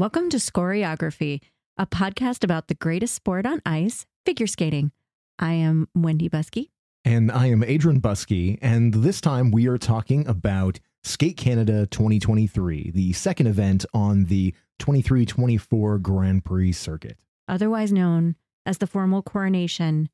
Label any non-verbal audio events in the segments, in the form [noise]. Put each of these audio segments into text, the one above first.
Welcome to Scoreography, a podcast about the greatest sport on ice, figure skating. I am Wendy Buskey. And I am Adron Buskey. And this time we are talking about Skate Canada 2023, the second event on the 23 24 Grand Prix circuit. Otherwise known as the formal coronation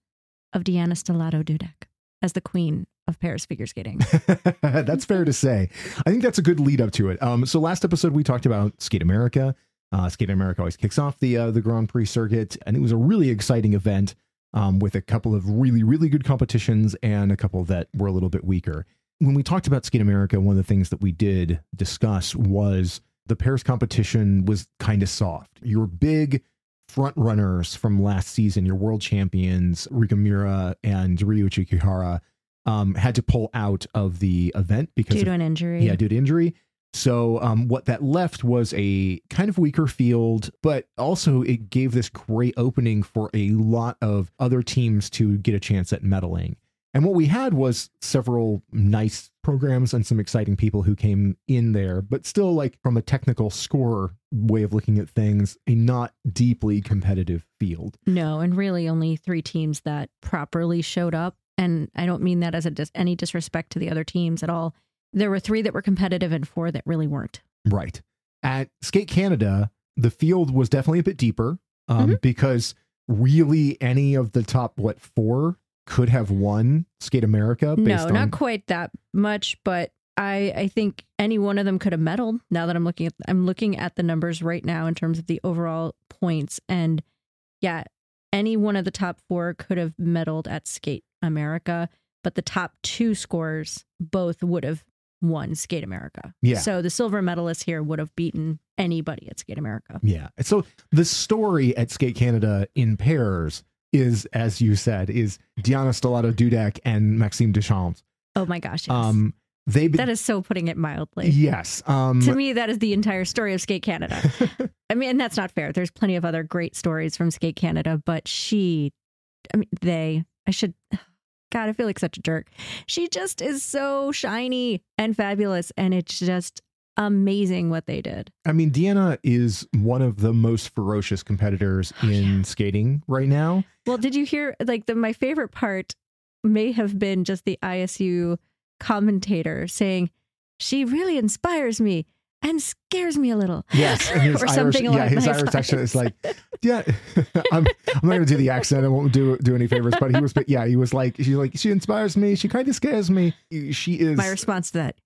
of Deanna Stellato Dudek as the queen of pairs figure skating. [laughs] that's fair to say. I think that's a good lead up to it. Um, so last episode we talked about Skate America. Uh, Skate America always kicks off the uh, the Grand Prix circuit, and it was a really exciting event um, with a couple of really really good competitions and a couple that were a little bit weaker. When we talked about Skate America, one of the things that we did discuss was the pairs competition was kind of soft. Your big front runners from last season, your world champions Riku Miura and Ryuichi Kihara, um, had to pull out of the event because due of, to an injury. yeah, due to injury. So um, what that left was a kind of weaker field, but also it gave this great opening for a lot of other teams to get a chance at medaling. And what we had was several nice programs and some exciting people who came in there, but still, like from a technical score way of looking at things, a not deeply competitive field. No, and really only three teams that properly showed up. And I don't mean that as a dis- any disrespect to the other teams at all. There were three that were competitive and four that really weren't. Right. At Skate Canada, the field was definitely a bit deeper um, Mhm. because really any of the top, what, four could have won Skate America based No, on. not quite that much, but I I think any one of them could have medaled. Now that I'm looking at I'm looking at the numbers right now in terms of the overall points, and yeah, any one of the top four could have medaled at Skate America, but the top two scores both would have won Skate America. Yeah. So the silver medalist here would have beaten anybody at Skate America. Yeah. So the story at Skate Canada in pairs is, as you said, is Deanna Stellato Dudek and Maxime Deschamps. Oh my gosh, yes. Um, they be- that is so putting it mildly. yes. Um, to me, that is the entire story of Skate Canada. [laughs] I mean, and that's not fair. There's plenty of other great stories from Skate Canada, but she, I mean, they, I should, God, I feel like such a jerk. She just is so shiny and fabulous, and it's just amazing what they did. I mean, Deanna is one of the most ferocious competitors Oh, in skating right now. Well, did you hear, like, the, my favorite part may have been just the ISU commentator saying, she really inspires me and scares me a little. Yes, [laughs] his or Irish, something yeah, along his Irish accent is like, [laughs] yeah. [laughs] I'm, I'm not going to do the accent. I won't do do any favors. But he was, but yeah, he was like, she's like, she inspires me. She kind of scares me. She is. my response to that,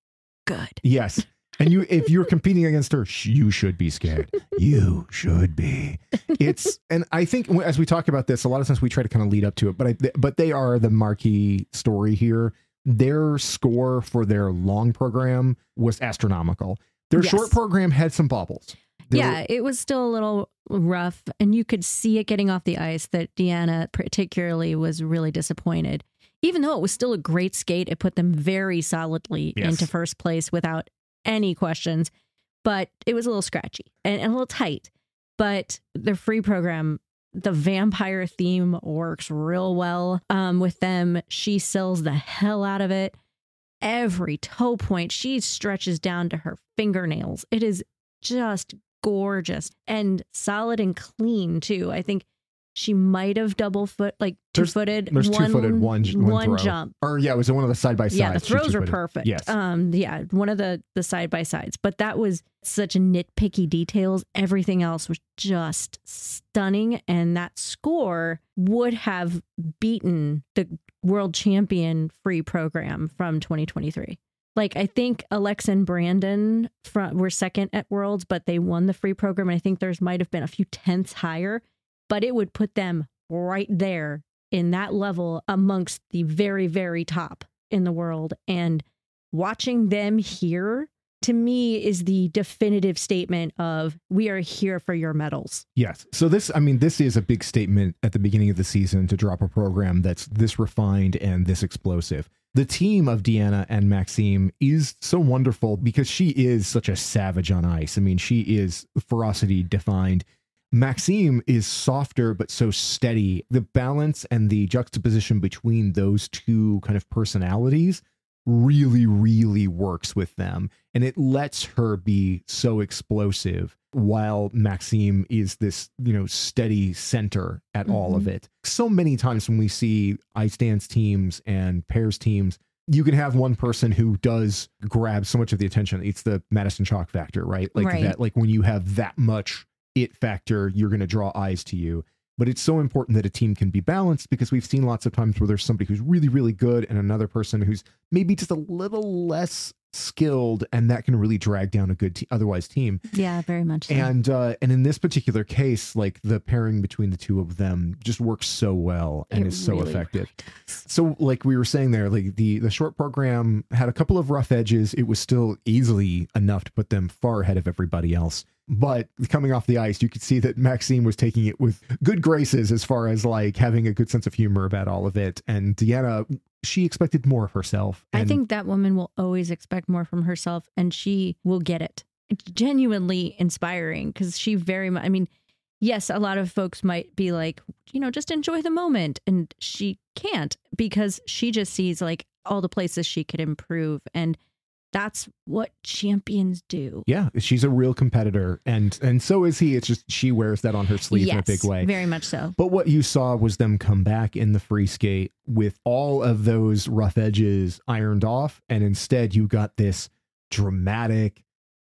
good. Yes. And you, if you're competing against her, you should be scared. You should be. It's, and I think as we talk about this, a lot of times we try to kind of lead up to it, but I, but they are the marquee story here. Their score for their long program was astronomical. Their Yes. short program had some bobbles. There yeah, it was still a little rough, and you could see it getting off the ice that Deanna, particularly, was really disappointed. Even though it was still a great skate, it put them very solidly Yes. into first place without any questions. But it was a little scratchy and, and a little tight. But the free program, the vampire theme works real well um, with them. She sells the hell out of it. Every toe point, she stretches down to her fingernails. It is just gorgeous and solid and clean too. I think she might have double foot like two footed. there's two-footed, one- one throw. jump. Or yeah, it was one of the side by sides. Yeah, the throws were perfect. Yes. Um, yeah, one of the the side by sides, but that was such nitpicky details. Everything else was just stunning, and that score would have beaten the world champion free program from 2023. Like I think Alexa and Brandon from, were second at Worlds, but they won the free program. And I think theirs might have been a few tenths higher, but it would put them right there in that level amongst the very, very top in the world. And watching them here to me is the definitive statement of we are here for your medals. Yes. So this, I mean, this is a big statement at the beginning of the season to drop a program that's this refined and this explosive. The team of Deanna and Maxime is so wonderful because she is such a savage on ice. I mean, she is ferocity defined. Maxime is softer but so steady. The balance and the juxtaposition between those two kind of personalities really, really works with them. And it lets her be so explosive while Maxime is this, you know, steady center at all of Mhm. it. So many times when we see ice dance teams and pairs teams, you can have one person who does grab so much of the attention. It's the Madison Chock factor, right? Like Right. that, like when you have that much it factor, you're going to draw eyes to you. But it's so important that a team can be balanced because we've seen lots of times where there's somebody who's really, really good and another person who's maybe just a little less skilled, and that can really drag down a good te- otherwise team. Yeah, very much so. And uh, and in this particular case, like the pairing between the two of them just works so well and It is so really, effective. really. So, like we were saying there, like the the short program had a couple of rough edges. It was still easily enough to put them far ahead of everybody else. But coming off the ice, you could see that Maxime was taking it with good graces as far as like having a good sense of humor about all of it. And Deanna, she expected more of herself. I think that woman will always expect more from herself and she will get it. It's genuinely inspiring because she very much, I mean, yes, a lot of folks might be like, you know, just enjoy the moment. And she can't because she just sees like all the places she could improve. And that's what champions do. yeah, she's a real competitor, and and so is he. It's just she wears that on her sleeve in a big way. Very much so. But what you saw was them come back in the free skate with all of those rough edges ironed off. And instead, you got this dramatic,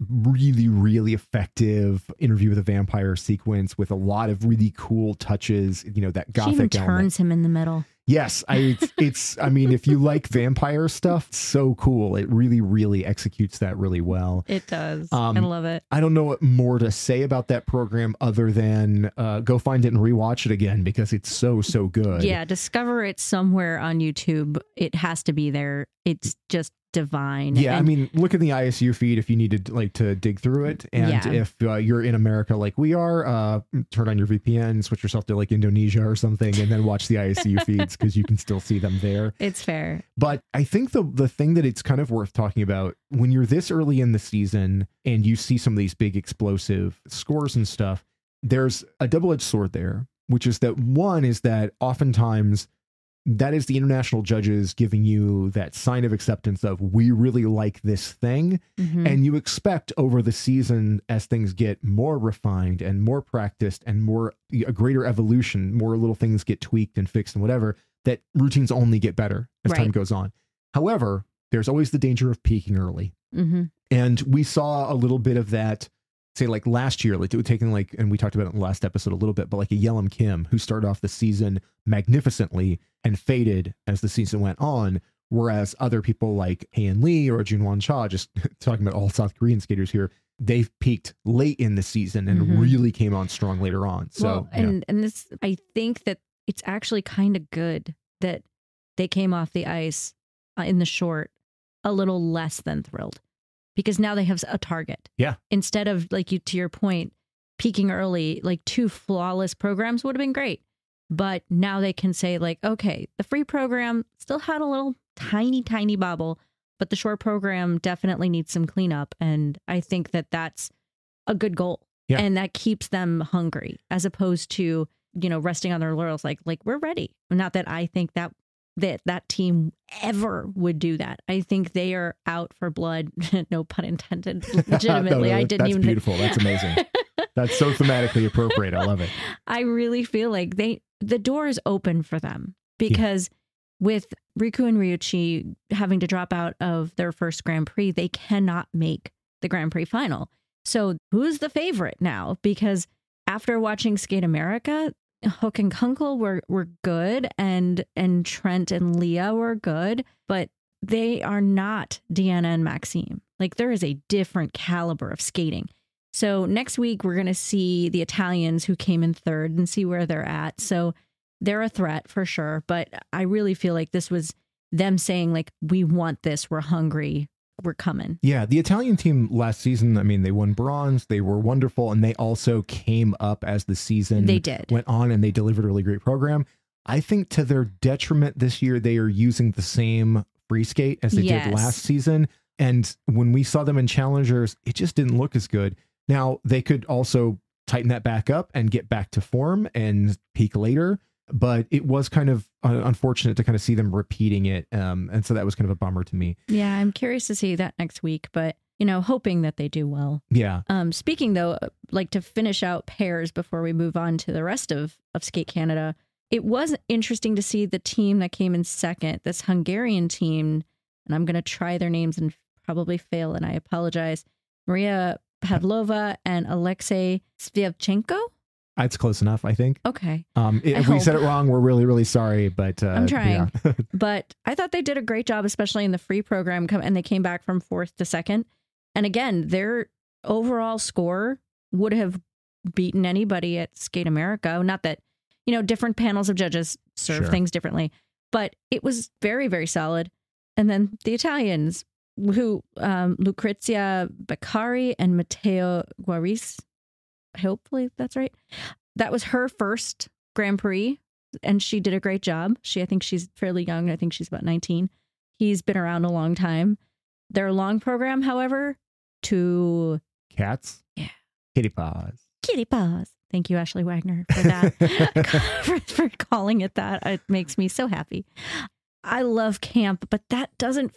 really, really effective interview with a vampire sequence with a lot of really cool touches. You know, that She even gothic element. turns him in the middle. Yes, I, it's, it's, I mean, if you like vampire stuff, it's so cool. It really, really executes that really well. It does. Um, I love it. I don't know what more to say about that program other than uh, go find it and rewatch it again because it's so so good. Yeah, discover it somewhere on YouTube. It has to be there. It's just divine. Yeah, I mean, look in the ISU feed if you needed like to dig through it, and Yeah. if uh, you're in America like we are, uh, turn on your VPN, switch yourself to like Indonesia or something, and then watch the ISU [laughs] feeds because you can still see them there. it's fair. But I think the the thing that it's kind of worth talking about when you're this early in the season and you see some of these big explosive scores and stuff, there's a double-edged sword there, which is that one is that oftentimes that is the international judges giving you that sign of acceptance of we really like this thing Mhm. and you expect over the season as things get more refined and more practiced and more a greater evolution more little things get tweaked and fixed and whatever that routines only get better as time goes on however there's always the danger of peaking early Mhm. and we saw a little bit of that say like last year like it was taking like and we talked about it in the last episode a little bit but like a Yelim Kim who started off the season magnificently and faded as the season went on whereas other people like Haein Lee or Junhwan Cha just [laughs] talking about all South Korean skaters here they've peaked late in the season and Mhm. really came on strong later on. So well, and and this, I think that it's actually kind of good that they came off the ice uh, in the short a little less than thrilled because now they have a target. Yeah. Instead of like you to your point, peaking early, like two flawless programs would have been great. But now they can say like, okay, the free program still had a little tiny, tiny bobble, but the short program definitely needs some cleanup. And I think that that's a good goal. Yeah. And that keeps them hungry as opposed to, you know, resting on their laurels. Like, like we're ready. Not that I think that that that team ever would do that. I think they are out for blood. [laughs] no pun intended. Legitimately, [laughs] No, no, I didn't that's even. beautiful that's amazing [laughs] that's so thematically appropriate i love it I really feel like they the door is open for them because with Riku and Ryuichi having to drop out of their first Grand Prix, they cannot make the Grand Prix final. So who's the favorite now? Because after watching Skate America, Hook and Kunkel were were good and and Trent and Leah were good, but they are not Deanna and Maxime. Like there is a different caliber of skating. So next week we're going to see the Italians who came in third and see where they're at. So they're a threat for sure, but I really feel like this was them saying like we want this, we're hungry, we're coming. Yeah, the Italian team last season, I mean, they won bronze, they were wonderful, and they also came up as the season They did. went on and they delivered a really great program. I think to their detriment this year, they are using the same free skate as they Yes. did last season. And when we saw them in challengers, it just didn't look as good. Now, they could also tighten that back up and get back to form and peak later. But it was kind of uh, unfortunate to kind of see them repeating it. Um, and so that was kind of a bummer to me. Yeah, I'm curious to see that next week, but you know, hoping that they do well. Yeah. Um, speaking though, uh, like to finish out pairs before we move on to the rest of, of Skate Canada, it was interesting to see the team that came in second, this Hungarian team, and I'm going to try their names and probably fail, and I apologize. Maria Pavlova and Alexei Sviatchenko. It's close enough, I think. Okay. Um, I if we said it wrong, we're really, really sorry. But uh, I'm trying. yeah. [laughs] but I thought they did a great job, especially in the free program, come- and they came back from fourth to second. And again, their overall score would have beaten anybody at Skate America. Not that, you know, different panels of judges serve Sure. things differently, but it was very, very solid. And then the Italians, who um, Lucrezia Beccari and Matteo Guarise, hopefully that's right. That was her first Grand Prix and she did a great job. She, I think she's fairly young. I think she's about 19. He's been around a long time. Their long program, however, to Cats. Yeah. Kitty paws. Kitty Paws. Thank you, Ashley Wagner, for that, [laughs] [laughs] for, for calling it that. It makes me so happy. I love camp, but that doesn't,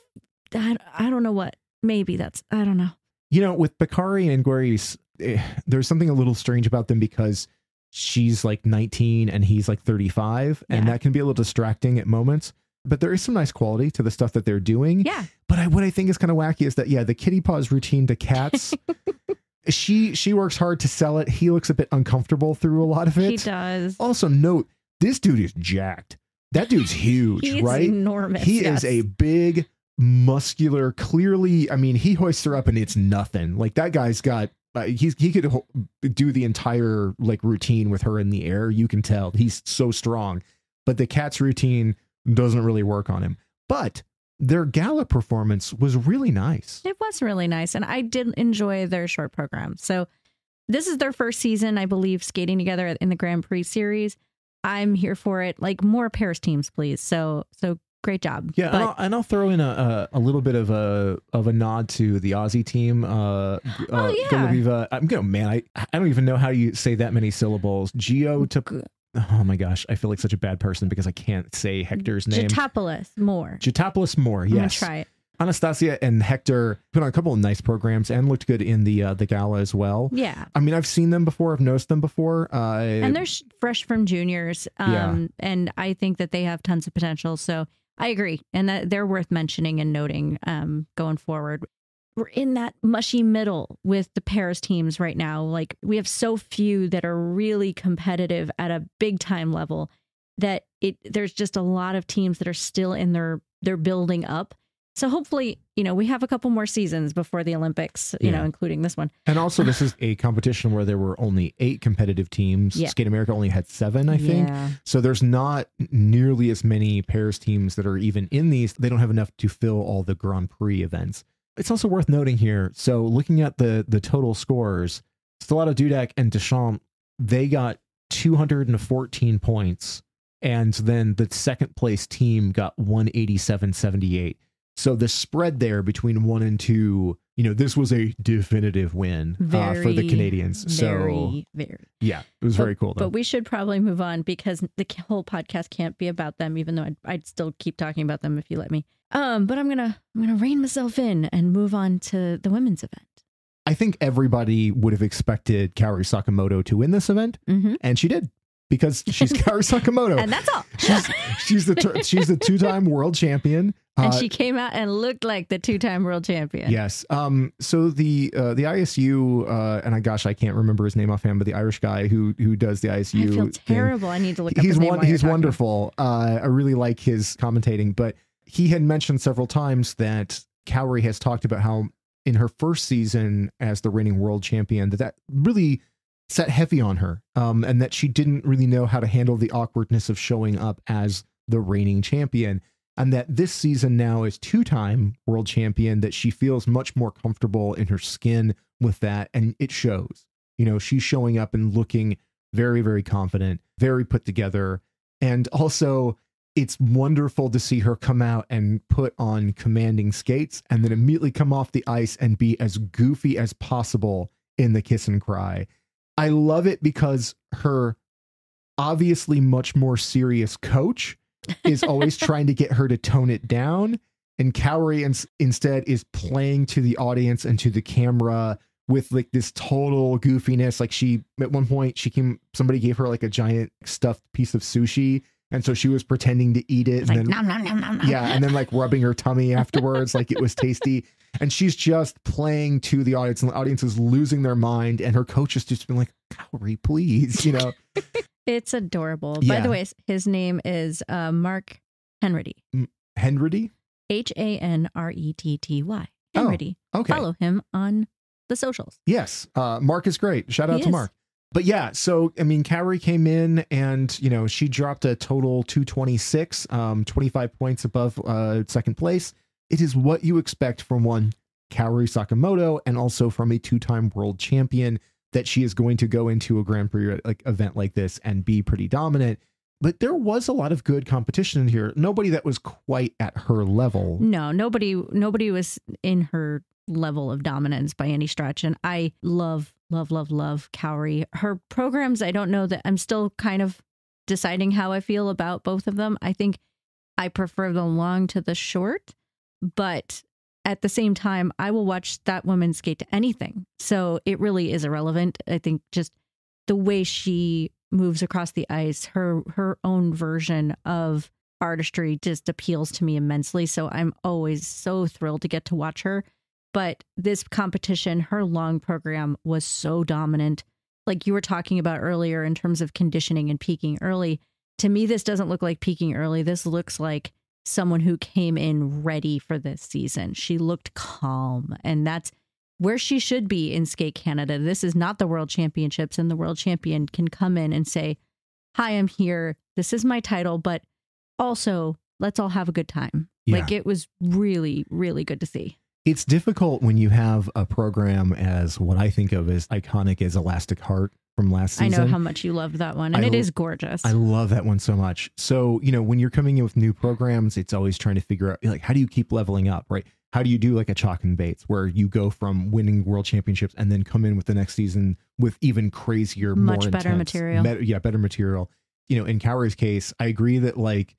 I, I don't know what. Maybe that's, I don't know. You know, with Beccari and Guarise, eh, there's something a little strange about them because she's like 19 and he's like 35, and that can be a little distracting at moments. But there is some nice quality to the stuff that they're doing. Yeah. But I, what I think is kind of wacky is that yeah, the kitty paws routine to cats. [laughs] she she works hard to sell it. He looks a bit uncomfortable through a lot of it. He does. Also, note this dude is jacked. That dude's huge, He's right? enormous. He yes. is a big, muscular. Clearly, I mean, he hoists her up and it's nothing. Like that guy's got. Uh, he's he could do the entire like routine with her in the air. You can tell he's so strong. But the cat's routine doesn't really work on him. But their gala performance was really nice. It was really nice, and I did enjoy their short program. So, this is their first season, I believe, skating together in the Grand Prix series. I'm here for it. Like more pairs teams, please. So, so great job. Yeah, and, I'll, and I'll throw in a, a a little bit of a of a nod to the Aussie team. Uh, uh, Oh, yeah. Golaviva- I'm going, to man. I I don't even know how you say that many syllables. Geo to. Oh my gosh, I feel like such a bad person because I can't say Hector's name. Giotopoulos Moore. Giotopoulos Moore, yes. try it. Anastasia and Hector put on a couple of nice programs and looked good in the uh, the gala as well. Yeah. I mean, I've seen them before. I've noticed them before. Uh, and they're sh- fresh from juniors um Yeah. and i think that they have tons of potential so i agree. And that they're worth mentioning and noting um going forward. We're in that mushy middle with the pairs teams right now. Like we have so few that are really competitive at a big time level that it there's just a lot of teams that are still in their they're building up so hopefully you know we have a couple more seasons before the olympics you Yeah. know including this one And also, this is a competition where there were only eight competitive teams. Yeah. Skate America only had seven, I think. Yeah. So there's not nearly as many pairs teams that are even in these. They don't have enough to fill all the Grand Prix events. It's also worth noting here. So looking at the the total scores, Stellato Dudek and Deschamps, they got 214 points. And then the second place team got 187.78. So the spread there between one and two, you know, this was a definitive win uh, for the Very, Canadians. So very very yeah, it was very cool though. But we should probably move on because the whole podcast can't be about them, even though I'd, I'd still keep talking about them if you let me. Um, but I'm gonna I'm gonna rein myself in and move on to the women's event. I think everybody would have expected Kaori Sakamoto to win this event, Mm-hmm. and she did because she's [laughs] Kaori Sakamoto. And that's all. she's she's the tur- [laughs] she's the two time world champion. and Uh, she came out and looked like the two time world champion. Yes. Um. So the uh, the ISU uh, and I gosh I can't remember his name offhand, but the Irish guy who who does the ISU. I feel thing, terrible. I need to look up he's his name. one, he's wonderful. Uh, I really like his commentating, but he had mentioned several times that Kaori has talked about how in her first season as the reigning world champion that that really set heavy on her, um, and that she didn't really know how to handle the awkwardness of showing up as the reigning champion. And that this season now is two time world champion, that she feels much more comfortable in her skin with that. And it shows. You know, she's showing up and looking very, very confident, very put together. And also, it's wonderful to see her come out and put on commanding skates and then immediately come off the ice and be as goofy as possible in the kiss and cry. I love it because her obviously much more serious coach is always [laughs] trying to get her to tone it down. and Kaori ins- instead is playing to the audience and to the camera with like this total goofiness. Like she at one point she came somebody gave her like a giant stuffed piece of sushi. And so she was pretending to eat it. It's and like, then, nom, nom, nom. yeah, and then like rubbing her tummy afterwards, like it was [laughs] tasty. And she's just playing to the audience, and the audience is losing their mind. And her coach has just been like, Kaori, please, you know. [laughs] It's adorable. By the way, his name is uh, Mark Hanretty. Henrity? H A N R E T T Y. Oh, Okay. Follow him on the socials. Yes. Uh, Mark is great. Shout out He to is. Mark. But yeah, so I mean, Kaori came in and you know she dropped a total 226, um, 25 points above uh, second place. It is what you expect from one Kaori Sakamoto and also from a two-time world champion that she is going to go into a Grand Prix like event like this and be pretty dominant. But there was a lot of good competition in here. Nobody that was quite at her level. No, nobody nobody was in her level of dominance by any stretch. And I love, love, love, love Kaori. Her programs, I don't know that I'm still kind of deciding how I feel about both of them. I think I prefer the long to the short, but at the same time, I will watch that woman skate to anything. So it really is irrelevant. I think just the way she moves across the ice, her her own version of artistry just appeals to me immensely. So I'm always so thrilled to get to watch her. But this competition, her long program was so dominant. Like you were talking about earlier in terms of conditioning and peaking early. To me, this doesn't look like peaking early. This looks like someone who came in ready for this season. She looked calm, and that's where she should be in Skate Canada. This is not the World Championships, and the World Champion can come in and say, Hi, I'm here. This is my title, but also let's all have a good time. Yeah. Like it was really, really good to see. It's difficult when you have a program as what I think of as iconic as Elastic Heart from last season. I know how much you loved that one, and I it is gorgeous. I love that one so much. So, you know, when you're coming in with new programs, it's always trying to figure out like how do you keep leveling up, right? How do you do like a Chock and Bates where you go from winning world championships and then come in with the next season with even crazier, Much more better intense- material. yeah, better material. You know, in Kaori's case, I agree that like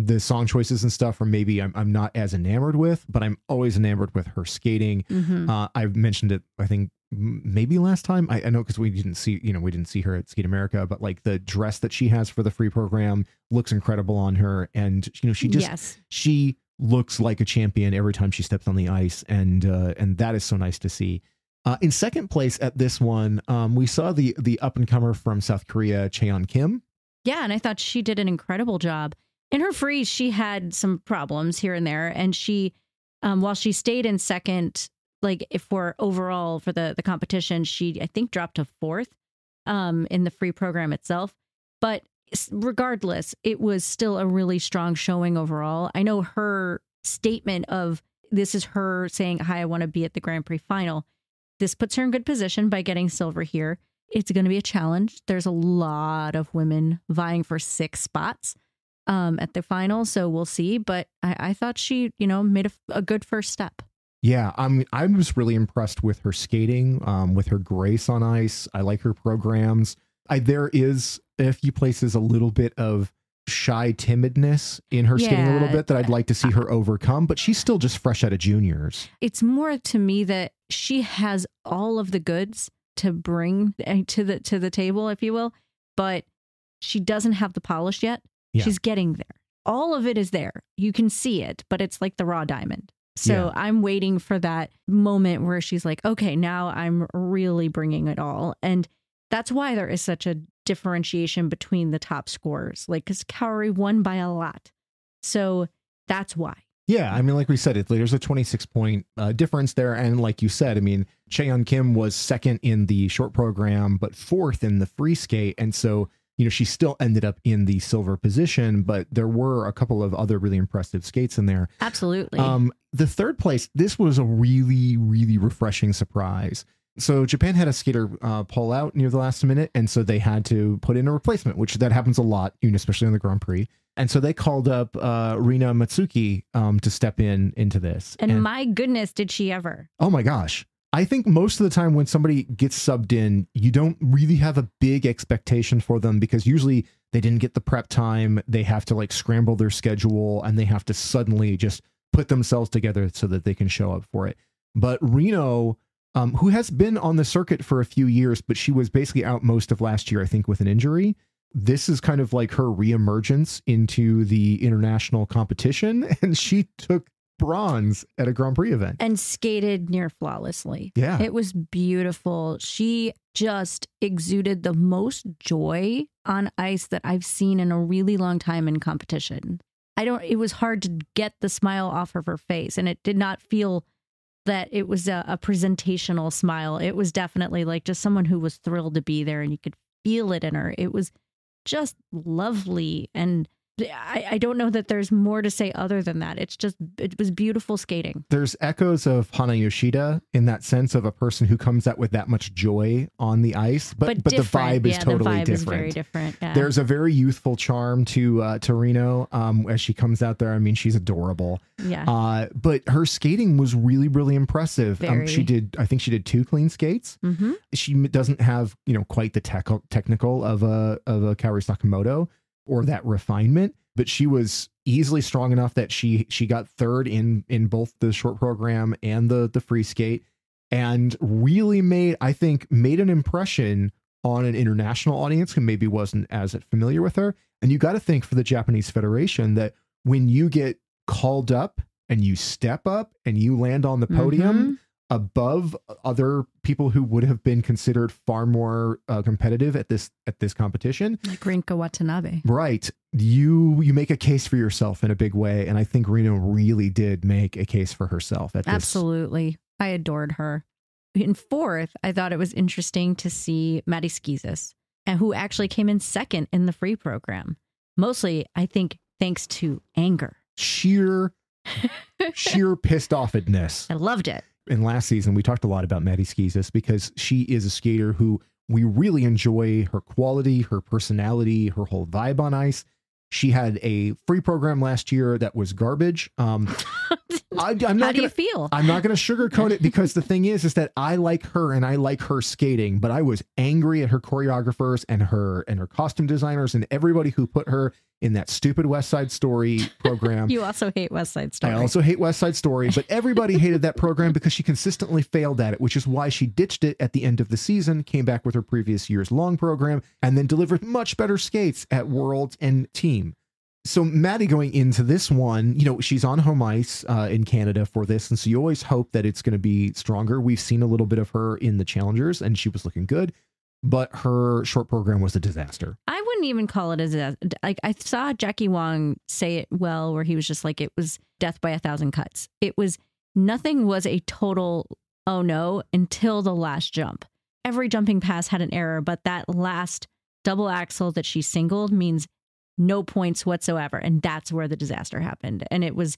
the song choices and stuff are maybe I'm, I'm not as enamored with, but I'm always enamored with her skating. Mhm. Uh, I've mentioned it, I think maybe last time. I, I know because we didn't see, you know, we didn't see her at Skate America, but like the dress that she has for the free program looks incredible on her, and you know, she just yes, she looks like a champion every time she steps on the ice, and uh, and that is so nice to see. Uh, in second place at this one, um, we saw the the up and comer from South Korea, Chae-yeon Kim. yeah, and I thought she did an incredible job. In her freeze, she had some problems here and there, and she, um, while she stayed in second, like if for overall for the the competition, she I think dropped to fourth, um, in the free program itself. But regardless, it was still a really strong showing overall. I know her statement of this is her saying, "Hi, I want to be at the Grand Prix final." This puts her in good position by getting silver here. It's going to be a challenge. There's a lot of women vying for six spots um, at the final, so we'll see. But I, I thought she, you know, made a, a good first step. Yeah, I'm I was really impressed with her skating, um, with her grace on ice. I like her programs. I there is a few places a little bit of shy timidness in her skating a little bit that I'd like to see her overcome, but she's still just fresh out of juniors. It's more to me that she has all of the goods to bring eh, to the to the table, if you will, but she doesn't have the polish yet. Yeah. She's getting there. All of it is there. You can see it, but it's like the raw diamond. So Yeah. I'm waiting for that moment where she's like, okay, now I'm really bringing it all. And that's why there is such a differentiation between the top scorers. Like, because Kaori won by a lot. So that's why. Yeah, I mean, like we said, it there's a 26 point uh, difference there, and like you said, I mean, Chae-yeon Kim was second in the short program, but fourth in the free skate, and so you know she still ended up in the silver position, but there were a couple of other really impressive skates in there. Absolutely. Um, the third place, this was a really, really refreshing surprise. So Japan had a skater uh, pull out near the last minute, and so they had to put in a replacement, which that happens a lot, you know, especially on the Grand Prix. And so they called up uh, Rino Matsuike um, to step in into this. and my goodness, did she ever? oh my gosh, I think most of the time when somebody gets subbed in, you don't really have a big expectation for them because usually they didn't get the prep time. They have to like scramble their schedule and they have to suddenly just put themselves together so that they can show up for it. But Rino, um, who has been on the circuit for a few years, but she was basically out most of last year, I think, with an injury. This is kind of like her reemergence into the international competition, [laughs] and she took bronze at a Grand Prix event. and skated near flawlessly. Yeah. It was beautiful. She just exuded the most joy on ice that I've seen in a really long time in competition. I don't, it was hard to get the smile off of her face, and it did not feel that it was a, a presentational smile. It was definitely like just someone who was thrilled to be there, and you could feel it in her. It was just lovely. And I, I don't know that there's more to say other than that. It's just, it was beautiful skating. There's echoes of Hana Yoshida in that sense of a person who comes out with that much joy on the ice, but but, the vibe is yeah, totally the vibe different. Is very different. Yeah. There's a very youthful charm to uh, to Rino um, as she comes out there. I mean, she's adorable. yeah. Uh, but her skating was really, really impressive. Um, she did, I think she did two clean skates. mm-hmm. She doesn't have, you know, quite the tech- technical of a of a Kaori Sakamoto or that refinement, but she was easily strong enough that she she got third in in both the short program and the the free skate, and really made, I think, made an impression on an international audience who maybe wasn't as familiar with her. And you got to think for the Japanese Federation that when you get called up and you step up and you land on the podium mm-hmm. Above other people who would have been considered far more uh, competitive at this at this competition Like Rinka Watanabe. right you you make a case for yourself in a big way and i think Rino really did make a case for herself at this Absolutely. I adored her. In fourth, I thought it was interesting to see Maddie Schizas, and who actually came in second in the free program. Mostly, I think, thanks to anger. sheer [laughs] sheer pissed offedness I loved it. In last season, we talked a lot about Maddie Schizas because she is a skater who we really enjoy her quality, her personality, her whole vibe on ice. She had a free program last year that was garbage. Um, [laughs] I, I'm How not do gonna, you feel? I'm not going to sugarcoat it because the thing is, is that I like her and I like her skating, but I was angry at her choreographers and her and her costume designers and everybody who put her in that stupid West Side Story [laughs] program. you also hate West Side Story. I also hate West Side Story, but everybody hated that program because she consistently failed at it, which is why she ditched it at the end of the season, came back with her previous year's long program, and then delivered much better skates at Worlds and Team. So Maddie going into this one, you know, she's on home ice uh, in Canada for this, and so you always hope that it's going to be stronger. We've seen a little bit of her in the Challengers, and she was looking good, but her short program was a disaster. I wouldn't even call it a like I saw Jackie Wong say it well where he was just like it was death by a thousand cuts. It was nothing was a total oh no until the last jump. Every jumping pass had an error, but that last double axle that she singled means no points whatsoever and that's where the disaster happened. And it was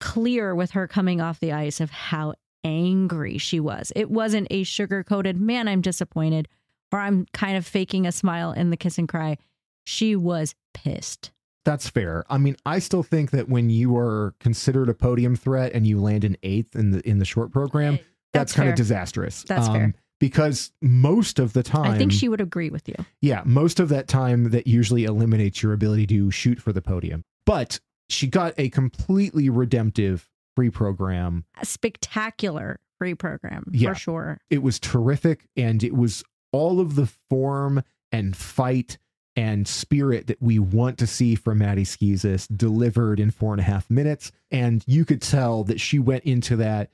clear with her coming off the ice of how angry she was. It wasn't a sugar-coated man I'm disappointed or I'm kind of faking a smile in the kiss and cry. She was pissed. That's fair. I mean, I still think that when you are considered a podium threat and you land in eighth in the in the short program, that's, That's kind fair. of disastrous. Um, That's fair. Because most of the time, I think she would agree with you. yeah, most of that time that usually eliminates your ability to shoot for the podium. But she got a completely redemptive free program. A spectacular free program Yeah. for sure. It was terrific, and it was all of the form and fight and spirit that we want to see from Maddie Schizas delivered in four and a half minutes. And you could tell that she went into that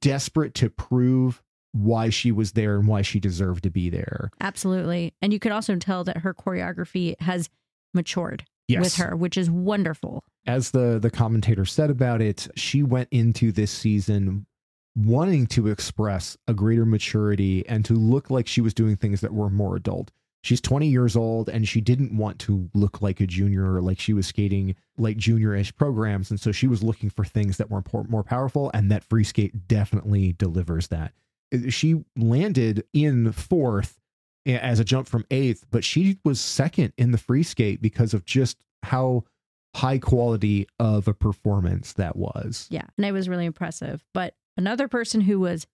desperate to prove why she was there and why she deserved to be there. Absolutely. And you could also tell that her choreography has matured Yes. with her, which is wonderful. As the the commentator said about it, she went into this season wanting to express a greater maturity and to look like she was doing things that were more adult. She's 20 years old and she didn't want to look like a junior or like she was skating like junior-ish programs and so she was looking for things that were more, more powerful and that free skate definitely delivers that. She landed in fourth as a jump from eighth, but she was second in the free skate because of just how high quality of a performance that was. Yeah. And it was really impressive. But another person who was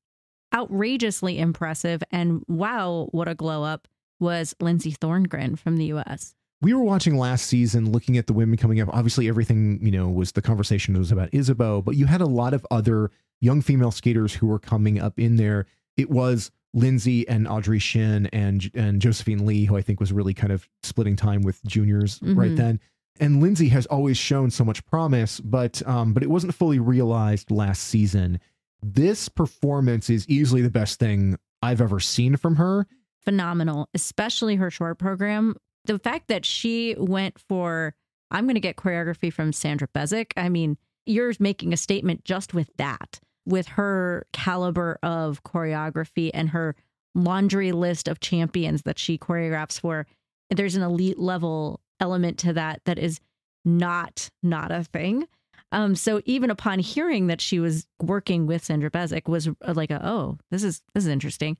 outrageously impressive and wow, what a glow up was Lindsay Thorngren from the US. We were watching last season, looking at the women coming up. Obviously, everything you know was the conversation was about Isabeau, but you had a lot of other young female skaters who were coming up in there. It was Lindsay and Audrey Shin and and Josephine Lee, who I think was really kind of splitting time with juniors right Mhm. then. And Lindsay has always shown so much promise, but um, but it wasn't fully realized last season. This performance is easily the best thing I've ever seen from her. phenomenal, especially her short program. The fact that she went for, I'm going to get choreography from Sandra Bezic. I mean, you're making a statement just with that, with her caliber of choreography and her laundry list of champions that she choreographs for. There's an elite level element to that that is not not a thing. Um, so even upon hearing that she was working with Sandra Bezic was uh, like, a, oh, this is this is interesting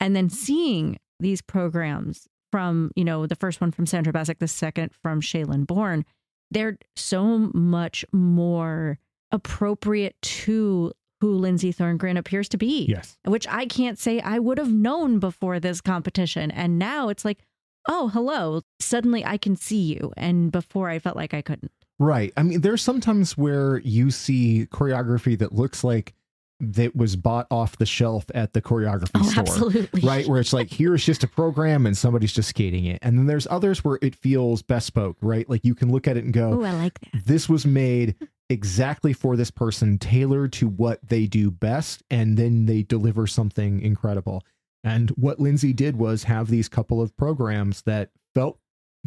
and then seeing these programs from you know the first one from Sandra Bezic, the second from Shae-Lynn Bourne, they're so much more appropriate to who Lindsay Thorngren appears to be. Yes. Which I can't say I would have known before this competition. And now it's like, oh, hello. Suddenly I can see you. And before I felt like I couldn't. Right. I mean, there's sometimes where you see choreography that looks like that was bought off the shelf at the choreography Oh, store. absolutely. Right, where it's like here's just a program and somebody's just skating it. And then there's others where it feels bespoke, right? Like you can look at it and go, Oh, I like that. this was made exactly for this person, tailored to what they do best, and then they deliver something incredible. And what Lindsay did was have these couple of programs that felt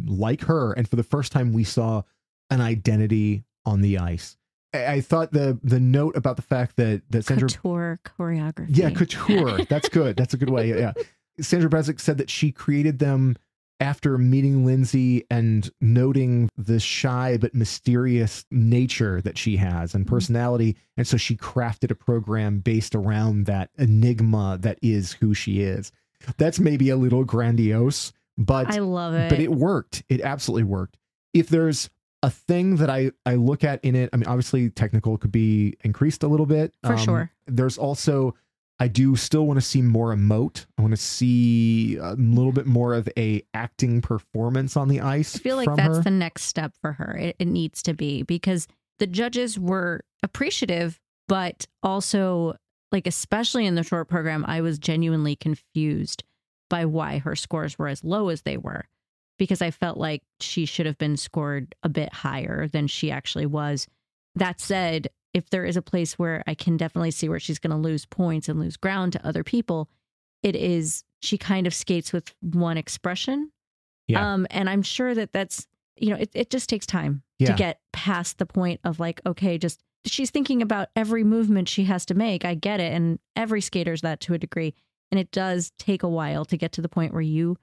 like her. And for the first time, we saw an identity on the ice. I, thought the the note about the fact that that Sandra Couture choreography. yeah, couture. That's good. That's a good way. Yeah. [laughs] Sandra Bezic said that she created them after meeting Lindsay and noting the shy but mysterious nature that she has and Mhm. personality. And so she crafted a program based around that enigma that is who she is. That's maybe a little grandiose, but I love it. but it worked. It absolutely worked. If there's a thing that I I look at in it, I mean, obviously technical could be increased a little bit For Um, sure. There's also I do still want to see more emote. I want to see a little bit more of a acting performance on the ice. I feel like that's her. the next step for her. It, it needs to be because the judges were appreciative, but also, like, especially in the short program, I was genuinely confused by why her scores were as low as they were because I felt like she should have been scored a bit higher than she actually was. That said, if there is a place where I can definitely see where she's going to lose points and lose ground to other people, it is she kind of skates with one expression. Yeah. Um, and I'm sure that that's, you know, it, it just takes time Yeah. to get past the point of like, okay, just she's thinking about every movement she has to make. I get it. And every skater's that to a degree. And it does take a while to get to the point where you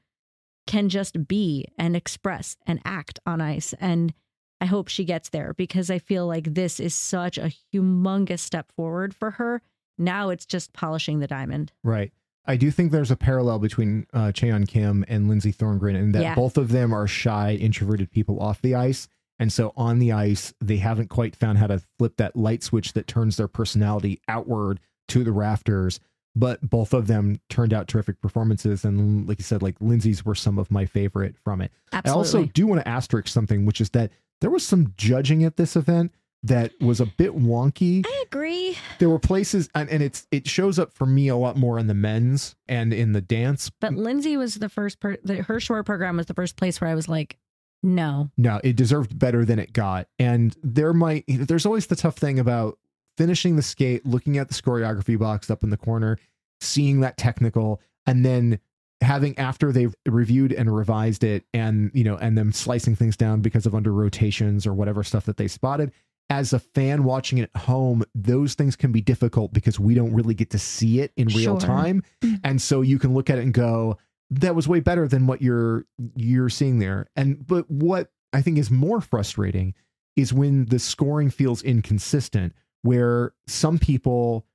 can just be and express and act on ice. And I hope she gets there because I feel like this is such a humongous step forward for her. Now it's just polishing the diamond. Right. I do think there's a parallel between uh, Chae-yeon Kim and Lindsay Thorngren in that Yeah. both of them are shy, introverted people off the ice. And so on the ice, they haven't quite found how to flip that light switch that turns their personality outward to the rafters. But both of them turned out terrific performances. And like you said, like Lindsay's were some of my favorite from it. Absolutely. I also do want to asterisk something, which is that there was some judging at this event that was a bit wonky I agree. there were places and, and it's it shows up for me a lot more in the men's and in the dance But Lindsay was the first per the, her short program was the first place where I was like, no. no it deserved better than it got and there might there's always the tough thing about finishing the skate looking at the choreography box up in the corner seeing that technical and then having after they've reviewed and revised it and you know and them slicing things down because of under rotations or whatever stuff that they spotted as a fan watching it at home those things can be difficult because we don't really get to see it in real Sure. time. Mm. And so you can look at it and go that was way better than what you're you're seeing there. And but what i think is more frustrating is when the scoring feels inconsistent where some people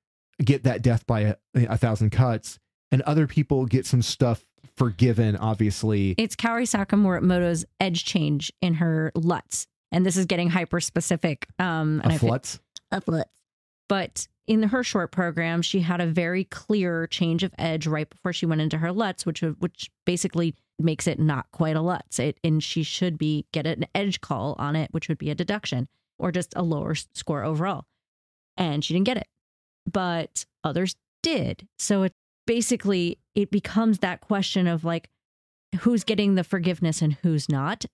get that death by a, a thousand cuts and other people get some stuff forgiven obviously It's Kaori Sakamoto's edge change in her Lutz. And this is getting hyper specific. Um, and a I feel- flutz Lutz. But in her short program, she had a very clear change of edge right before she went into her Lutz, which which basically makes it not quite a Lutz. It, and she should be get an edge call on it, which would be a deduction or just a lower score overall. And she didn't get it, but others did. So it basically it becomes that question of like who's getting the forgiveness and who's not.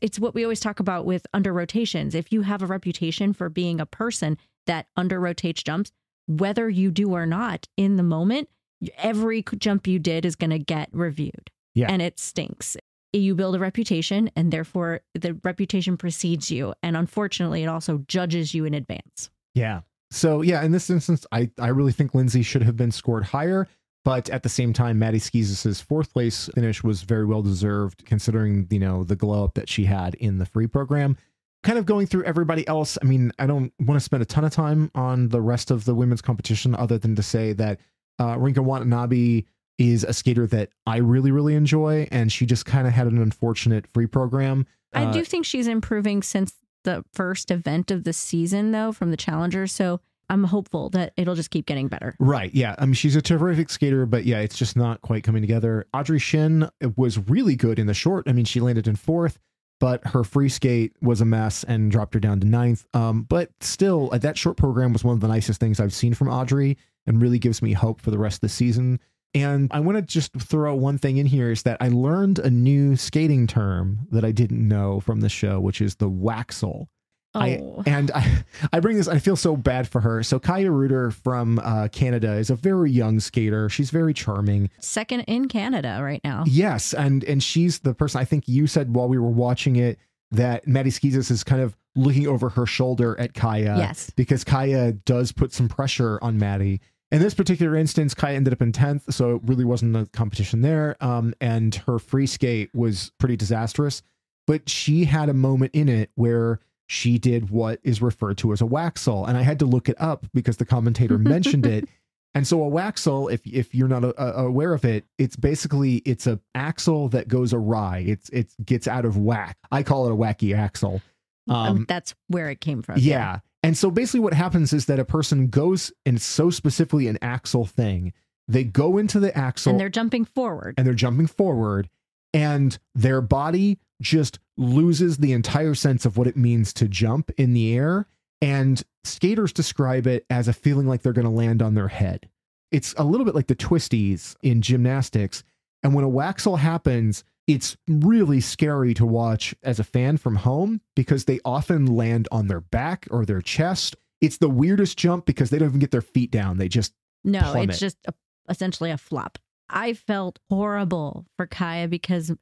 It's what we always talk about with under rotations. If you have a reputation for being a person that under rotates jumps, whether you do or not in the moment, every jump you did is going to get reviewed. Yeah. And it stinks. You build a reputation and therefore the reputation precedes you. And unfortunately, it also judges you in advance. Yeah. So yeah, in this instance, I, I really think Lindsay should have been scored higher. But at the same time, Maddie Schizas' fourth place finish was very well deserved, considering you know the glow up that she had in the free program. Kind of going through everybody else. I mean, I don't want to spend a ton of time on the rest of the women's competition, other than to say that uh, Rinka Watanabe is a skater that I really, really enjoy, and she just kind of had an unfortunate free program. I Uh, do think she's improving since the first event of the season, though, from the Challengers. So I'm hopeful that it'll just keep getting better. Right. Yeah. I mean, she's a terrific skater, but yeah, it's just not quite coming together. Audrey Shin was really good in the short. I mean, she landed in fourth, but her free skate was a mess and dropped her down to ninth. Um, but still, uh, that short program was one of the nicest things I've seen from Audrey and really gives me hope for the rest of the season. And I want to just throw one thing in here is that I learned a new skating term that I didn't know from the show, which is the waxel. I, Oh, and I, I bring this, I feel so bad for her. So Kaiya Ruiter from uh, Canada is a very young skater. She's very charming. second in Canada right now. Yes. And, and she's the person I think you said while we were watching it that Maddie Schizas is kind of looking over her shoulder at Kaiya. Yes. Because Kaiya does put some pressure on Maddie. In this particular instance, Kaiya ended up in 10th, so it really wasn't a competition there. Um, and her free skate was pretty disastrous. But she had a moment in it where she did what is referred to as a waxel. And I had to look it up because the commentator [laughs] mentioned it. And so a waxel, if if you're not uh, aware of it, it's basically it's a axel that goes awry. It's it gets out of whack. I call it a wacky axel. Um, that's where it came from. Yeah. And so basically what happens is that a person goes and it's so specifically an axel thing. They go into the axel And they're jumping forward. and they're jumping forward and their body just loses the entire sense of what it means to jump in the air and skaters describe it as a feeling like they're going to land on their head it's a little bit like the twisties in gymnastics and when a waxel happens it's really scary to watch as a fan from home because they often land on their back or their chest it's the weirdest jump because they don't even get their feet down they just No, plummet. it's just a, essentially a flop. I felt horrible for Kaiya because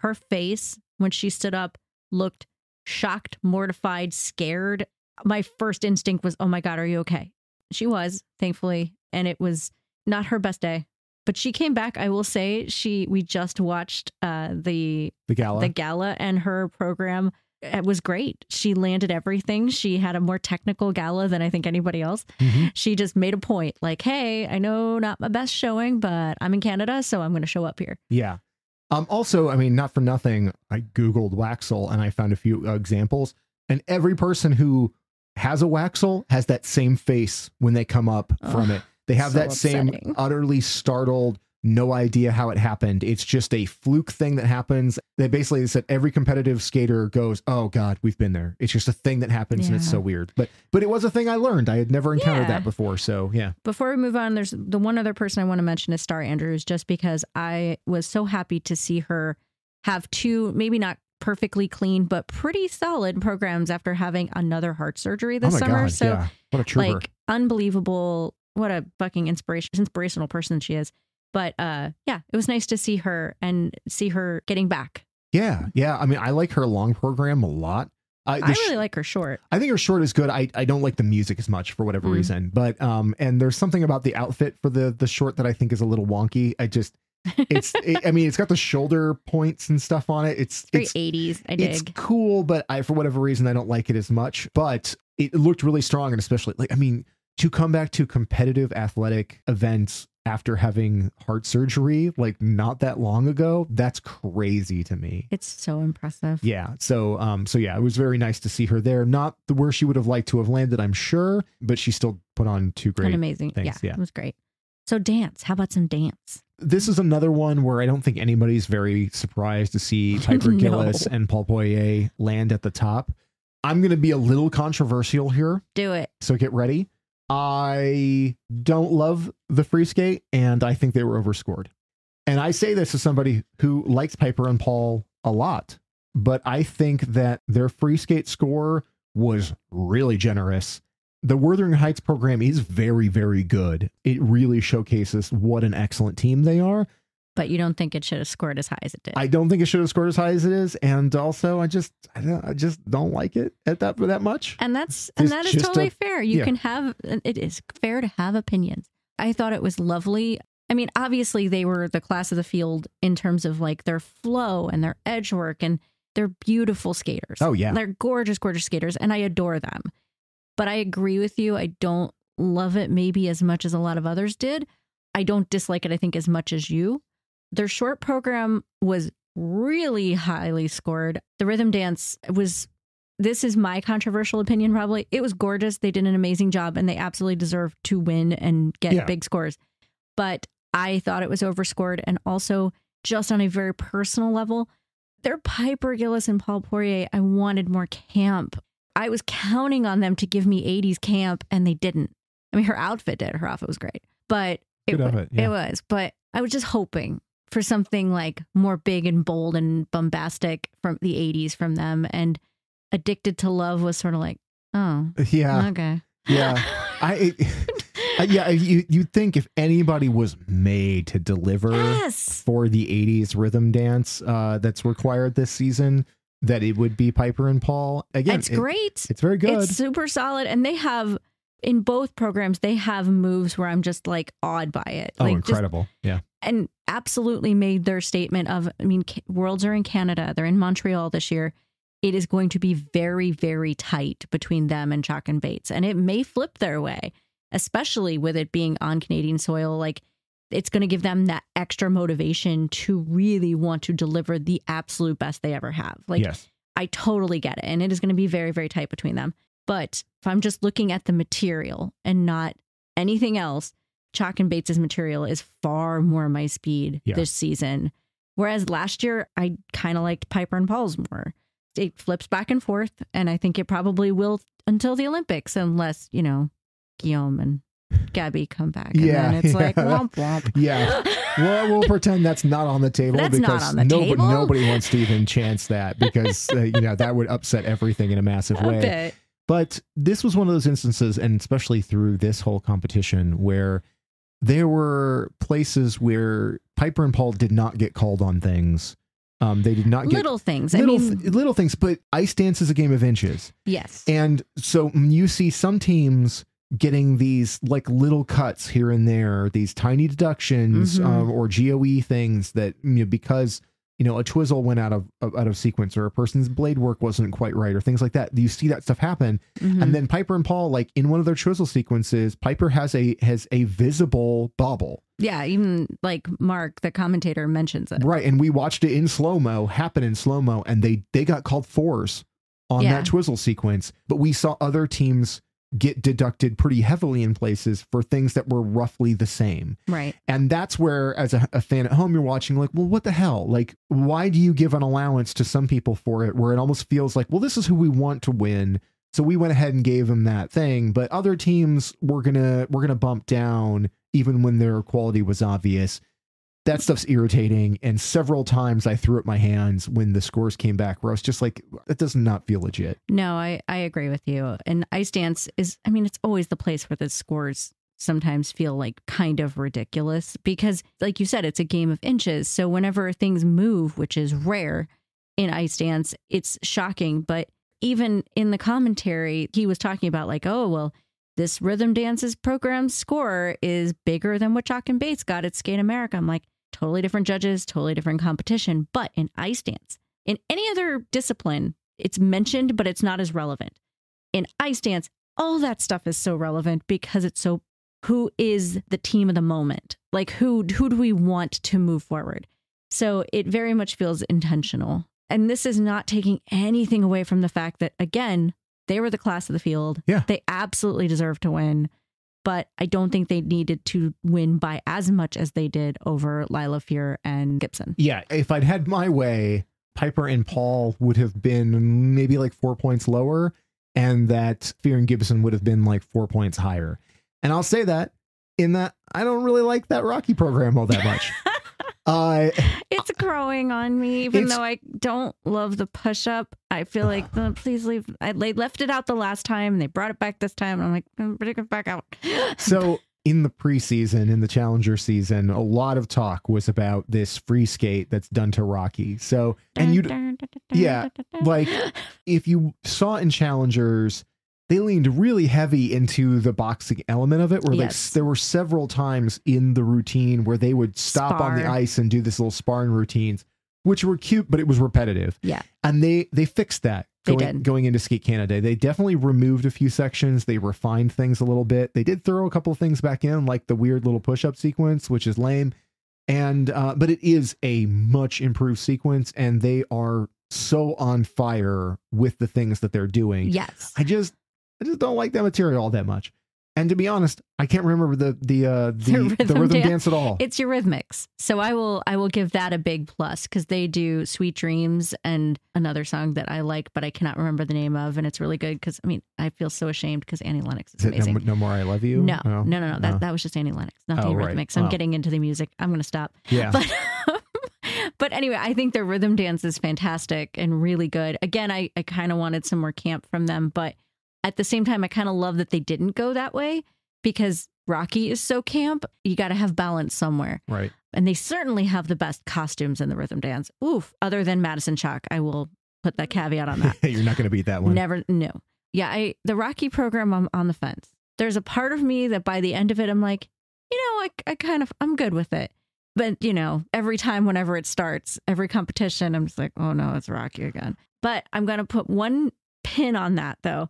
her face when she stood up looked shocked, mortified, scared. My first instinct was, "Oh my god, are you okay?" She was, thankfully, and it was not her best day. But she came back. I will say she. We just watched uh, the the gala the gala, and her program it was great. She landed everything. She had a more technical gala than I think anybody else Mhm. she just made a point like, hey, I know not my best showing, but I'm in Canada, so I'm going to show up here. Yeah. Um, also, I mean, not for nothing, I Googled Waxel and I found a few uh, examples. And every person who has a Waxel has that same face when they come up from it. They have so that same utterly startled, no idea how it happened. It's just a fluke thing that happens. They basically said every competitive skater goes, "Oh God, we've been there." It's just a thing that happens, and it's so weird. But but it was a thing I learned. I had never encountered Yeah. that before. So yeah, Before we move on, there's the one other person I want to mention is Starr Andrews, just because I was so happy to see her have two, maybe not perfectly clean, but pretty solid programs after having another heart surgery this oh summer. God, so yeah, what a trooper. like unbelievable what a fucking inspiration inspirational person she is but uh yeah it was nice to see her and see her getting back yeah, yeah. I mean, I like her long program a lot. Uh, i sh- really like her short I think her short is good. I, I don't like the music as much for whatever Mm. reason, but um, and there's something about the outfit for the the short that I think is a little wonky. I just it's [laughs] it, I mean it's got the shoulder points and stuff on it. It's it's 80s i it's cool, but I for whatever reason I don't like it as much. But it looked really strong, and especially like I mean to come back to competitive athletic events after having heart surgery like not that long ago, that's crazy to me. it's so impressive Yeah. So um so yeah, it was very nice to see her there. Not the where she would have liked to have landed, I'm sure, but she still put on two great amazing things, yeah, yeah. it was great So dance. How about some dance? This is another one where I don't think anybody's very surprised to see [laughs] Piper No. Gilles and Paul Poirier land at the top. I'm going to be a little controversial here, Do it. so get ready. I don't love the free skate, and I think they were overscored. And I say this as somebody who likes Piper and Paul a lot, but I think that their free skate score was really generous. The Wuthering Heights program is very, very good. It really showcases what an excellent team they are. But you don't think it should have scored as high as it did. I don't think it should have scored as high as it is, and also I just, I, don't, I just don't like it at that that much. and that's and It's that is totally a- fair. You yeah. can have it is fair to have opinions. I thought it was lovely. I mean, obviously they were the class of the field in terms of like their flow and their edge work and they're beautiful skaters. Oh yeah, They're gorgeous, gorgeous skaters, and I adore them. But I agree with you. I don't love it maybe as much as a lot of others did. I don't dislike it, I think, as much as you. Their short program was really highly scored. The rhythm dance was, this is my controversial opinion, probably. It was gorgeous. They did an amazing job and they absolutely deserve to win and get Yeah. big scores. But I thought it was overscored. And also, just on a very personal level, they're Piper Gilles and Paul Poirier. I wanted more camp. I was counting on them to give me 80s camp, and they didn't. I mean, her outfit did. Her outfit was great, but it, yeah. it was. But I was just hoping for something like more big and bold and bombastic from the 80s from them. And Addicted to Love was sort of like, oh, yeah, okay. yeah. [laughs] I, yeah, you you'd think if anybody was made to deliver yes. for the '80s rhythm dance uh, that's required this season, that it would be Piper and Paul. Again, it's it- great. it's very good. It's super solid. And they have, in both programs, they have moves where I'm just like awed by it. oh, like just incredible! yeah, and absolutely made their statement of I mean Worlds are in Canada they're in Montreal this year it is going to be very very tight between them and Chock and Bates and it may flip their way especially with it being on Canadian soil like it's going to give them that extra motivation to really want to deliver the absolute best they ever have like yes, I totally get it. And it is going to be very, very tight between them. But if I'm just looking at the material and not anything else, Chock and Bates' material is far more my speed Yeah. this season. Whereas last year, I kind of liked Piper and Paul's more. It flips back and forth. And I think it probably will until the Olympics, unless, you know, Guillaume and Gabby come back. And Yeah, then it's like yeah. [laughs] womp womp. yeah. well, we'll pretend that's not on the table That's not because on the nobody, table. nobody wants to even chance that because uh, you know that would upset everything in a massive [laughs] A way. bit. But this was one of those instances, and especially through this whole competition, where there were places where Piper and Paul did not get called on things. Um, they did not get Little things. little, I mean, th- little things, but ice dance is a game of inches. yes. And so you see some teams getting these like little cuts here and there, these tiny deductions Mhm. um, or GOE things that you know, because you know a twizzle went out of out of sequence or a person's blade work wasn't quite right or things like that. You see that stuff happen, Mhm. and then Piper and Paul, like in one of their twizzle sequences, Piper has a has a visible bobble, Yeah, even like Mark, the commentator, mentions it. right? And we watched it in slow mo happen in slow mo, and they they got called fours on Yeah. that twizzle sequence. But we saw other teams get deducted pretty heavily in places for things that were roughly the same. Right. And that's where, as a, a fan at home, you're watching, like, well, what the hell? Like, why do you give an allowance to some people for it where it almost feels like, well, this is who we want to win. So we went ahead and gave them that thing. But other teams were gonna we're gonna bump down even when their quality was obvious. That stuff's irritating. And several times I threw up my hands when the scores came back where I was just like, that does not feel legit. No, I, I agree with you. And ice dance is, I mean, it's always the place where the scores sometimes feel like kind of ridiculous because, like you said, it's a game of inches. So whenever things move, which is rare in ice dance, it's shocking. But even in the commentary, he was talking about, like, oh, well, this rhythm dances program score is bigger than what Chock and Bates got at Skate America. I'm like, totally different judges, totally different competition. But in ice dance, in any other discipline, it's mentioned, but it's not as relevant. In ice dance, all that stuff is so relevant because it's so who is the team of the moment? Like who who do we want to move forward? So it very much feels intentional. And this is not taking anything away from the fact that again, they were the class of the field. Yeah. They absolutely deserve to win. but I don't think they needed to win by as much as they did over Lilah Fear and Gibson. Yeah, if I'd had my way, Piper and Paul would have been maybe like four points lower, and that Fear and Gibson would have been like four points higher. And I'll say that in that I don't really like that Rocky program all that much. [laughs] uh, it's growing on me, even though I don't love the push up. I feel like "Oh, please leave. I they left it out the last time, and they brought it back this time, and I'm like, "Mm, bring it back out. [laughs] so in the preseason, in the Challenger season, a lot of talk was about this free skate that's done to Rocky. So, and you, yeah, like if you saw in Challengers, they leaned really heavy into the boxing element of it, where Yes. s- there were several times in the routine where they would stop on the ice and do this little sparring routines, which were cute, but it was repetitive. Yeah. and they they fixed that. They Going, did. going into Skate Canada, they definitely removed a few sections. They refined things a little bit. They did throw a couple of things back in, like the weird little push-up sequence, which is lame and uh, but it is a much improved sequence and they are so on fire with the things that they're doing yes. i just i just don't like that material all that much and to be honest i can't remember the the uh [laughs] the, the rhythm rhythm, dance. dance at all It's Eurythmics. So I will I will give that a big plus because they do Sweet Dreams and another song that I like, but I cannot remember the name of, and it's really good because I mean I feel so ashamed because Annie Lennox is is it no, amazing. no more i love you No, Oh, no, no, no. That that was just Annie Lennox, not the Oh, right. I'm Oh. getting into the music. I'm gonna stop. yeah But [laughs] but anyway, I think their rhythm dance is fantastic and really good. Again, I, I kind of wanted some more camp from them, but at the same time, I kind of love that they didn't go that way because Rocky is so camp. You got to have balance somewhere. right And they certainly have the best costumes in the rhythm dance. Oof, other than Madison Chock. I will put that caveat on that. [laughs] you're not going to beat that one Never, no. Yeah, I the Rocky program, I'm on the fence. There's a part of me that by the end of it, I'm like, you know, I, I kind of, I'm good with it. But, you know, every time, whenever it starts, every competition, I'm just like, oh no, it's Rocky again. But I'm going to put one pin on that though.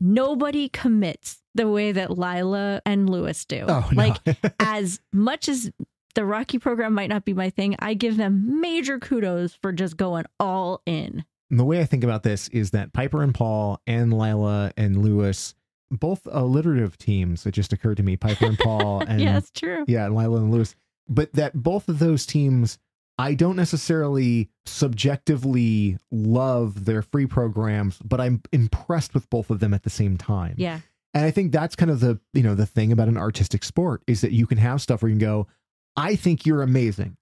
Nobody commits the way that Lilah and Lewis do. oh no. Like, [laughs] as much as the Rocky program might not be my thing, I give them major kudos for just going all in. And the way I think about this is that Piper and Paul and Lilah and Lewis, both alliterative teams. It just occurred to me, Piper and Paul [laughs] and yeah, it's true. yeah, and Lilah and Lewis. But that both of those teams, I don't necessarily subjectively love their free programs, but I'm impressed with both of them at the same time. Yeah. And I think that's kind of the, you know, the thing about an artistic sport is that you can have stuff where you can go, I think you're amazing.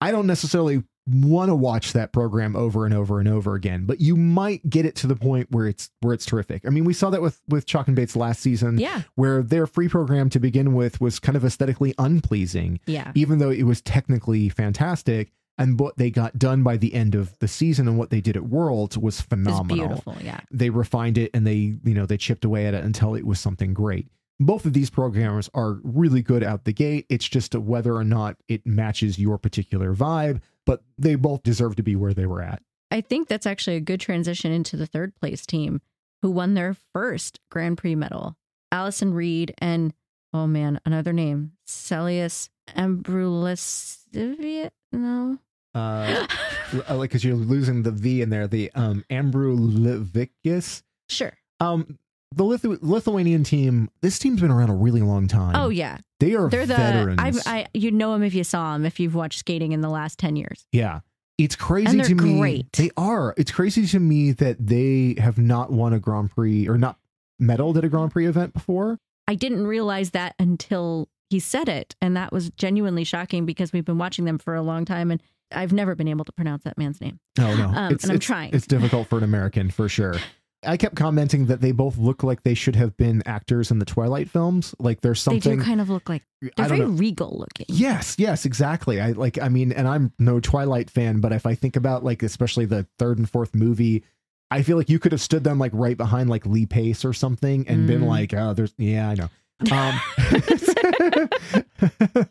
I don't necessarily want to watch that program over and over and over again, but you might get it to the point where it's where it's terrific. I mean, we saw that with with Chock and Bates last season, Yeah. where their free program to begin with was kind of aesthetically unpleasing, Yeah. even though it was technically fantastic. And what they got done by the end of the season and what they did at Worlds was phenomenal beautiful. Yeah. they refined it and they you know they chipped away at it until it was something great both of these programmers are really good out the gate it's just whether or not it matches your particular vibe but they both deserve to be where they were at I think that's actually a good transition into the third place team who won their first Grand Prix medal. Allison Reed and oh man, another name. Celius Ambrulisivia? No. uh [laughs] like because you're losing the v in there the um Ambrulivicus. sure. um the Lithu- Lithuanian team, this team's been around a really long time. Oh yeah. they are They're the veterans. I I you know them if you saw them if you've watched skating in the last 10 years. Yeah. It's crazy to me. great. They are. It's crazy to me that they have not won a Grand Prix or not medaled at a Grand Prix event before. I didn't realize that until he said it and that was genuinely shocking because we've been watching them for a long time and I've never been able to pronounce that man's name. Oh no. Um, it's, and I'm it's- trying. It's difficult for an American for sure. [laughs] I kept commenting that they both look like they should have been actors in the Twilight films. Like there's something They do kind of look like they're very know. regal looking. Yes, yes, exactly. I like I mean, and I'm no Twilight fan, but if I think about like especially the third and fourth movie, I feel like you could have stood them like right behind like Lee Pace or something and been Mm. like, oh, there's yeah, I know. [laughs] Um [laughs]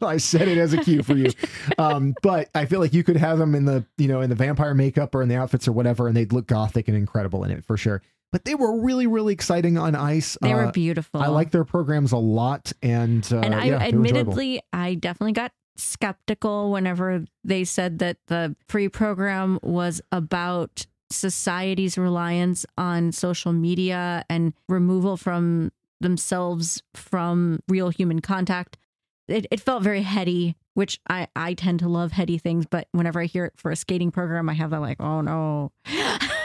I said it as a cue for you. Um, but I feel like you could have them in the, you know, in the vampire makeup or in the outfits or whatever, and they'd look gothic and incredible in it for sure. But they were really, really exciting on ice. They Uh, were beautiful. I like their programs a lot, and uh, and I yeah, they were enjoyable. admittedly, I definitely got skeptical whenever they said that the free program was about society's reliance on social media and removal from themselves from real human contact. It, it felt very heady, which I, I tend to love heady things, but whenever I hear it for a skating program, I have that like, oh no. [laughs]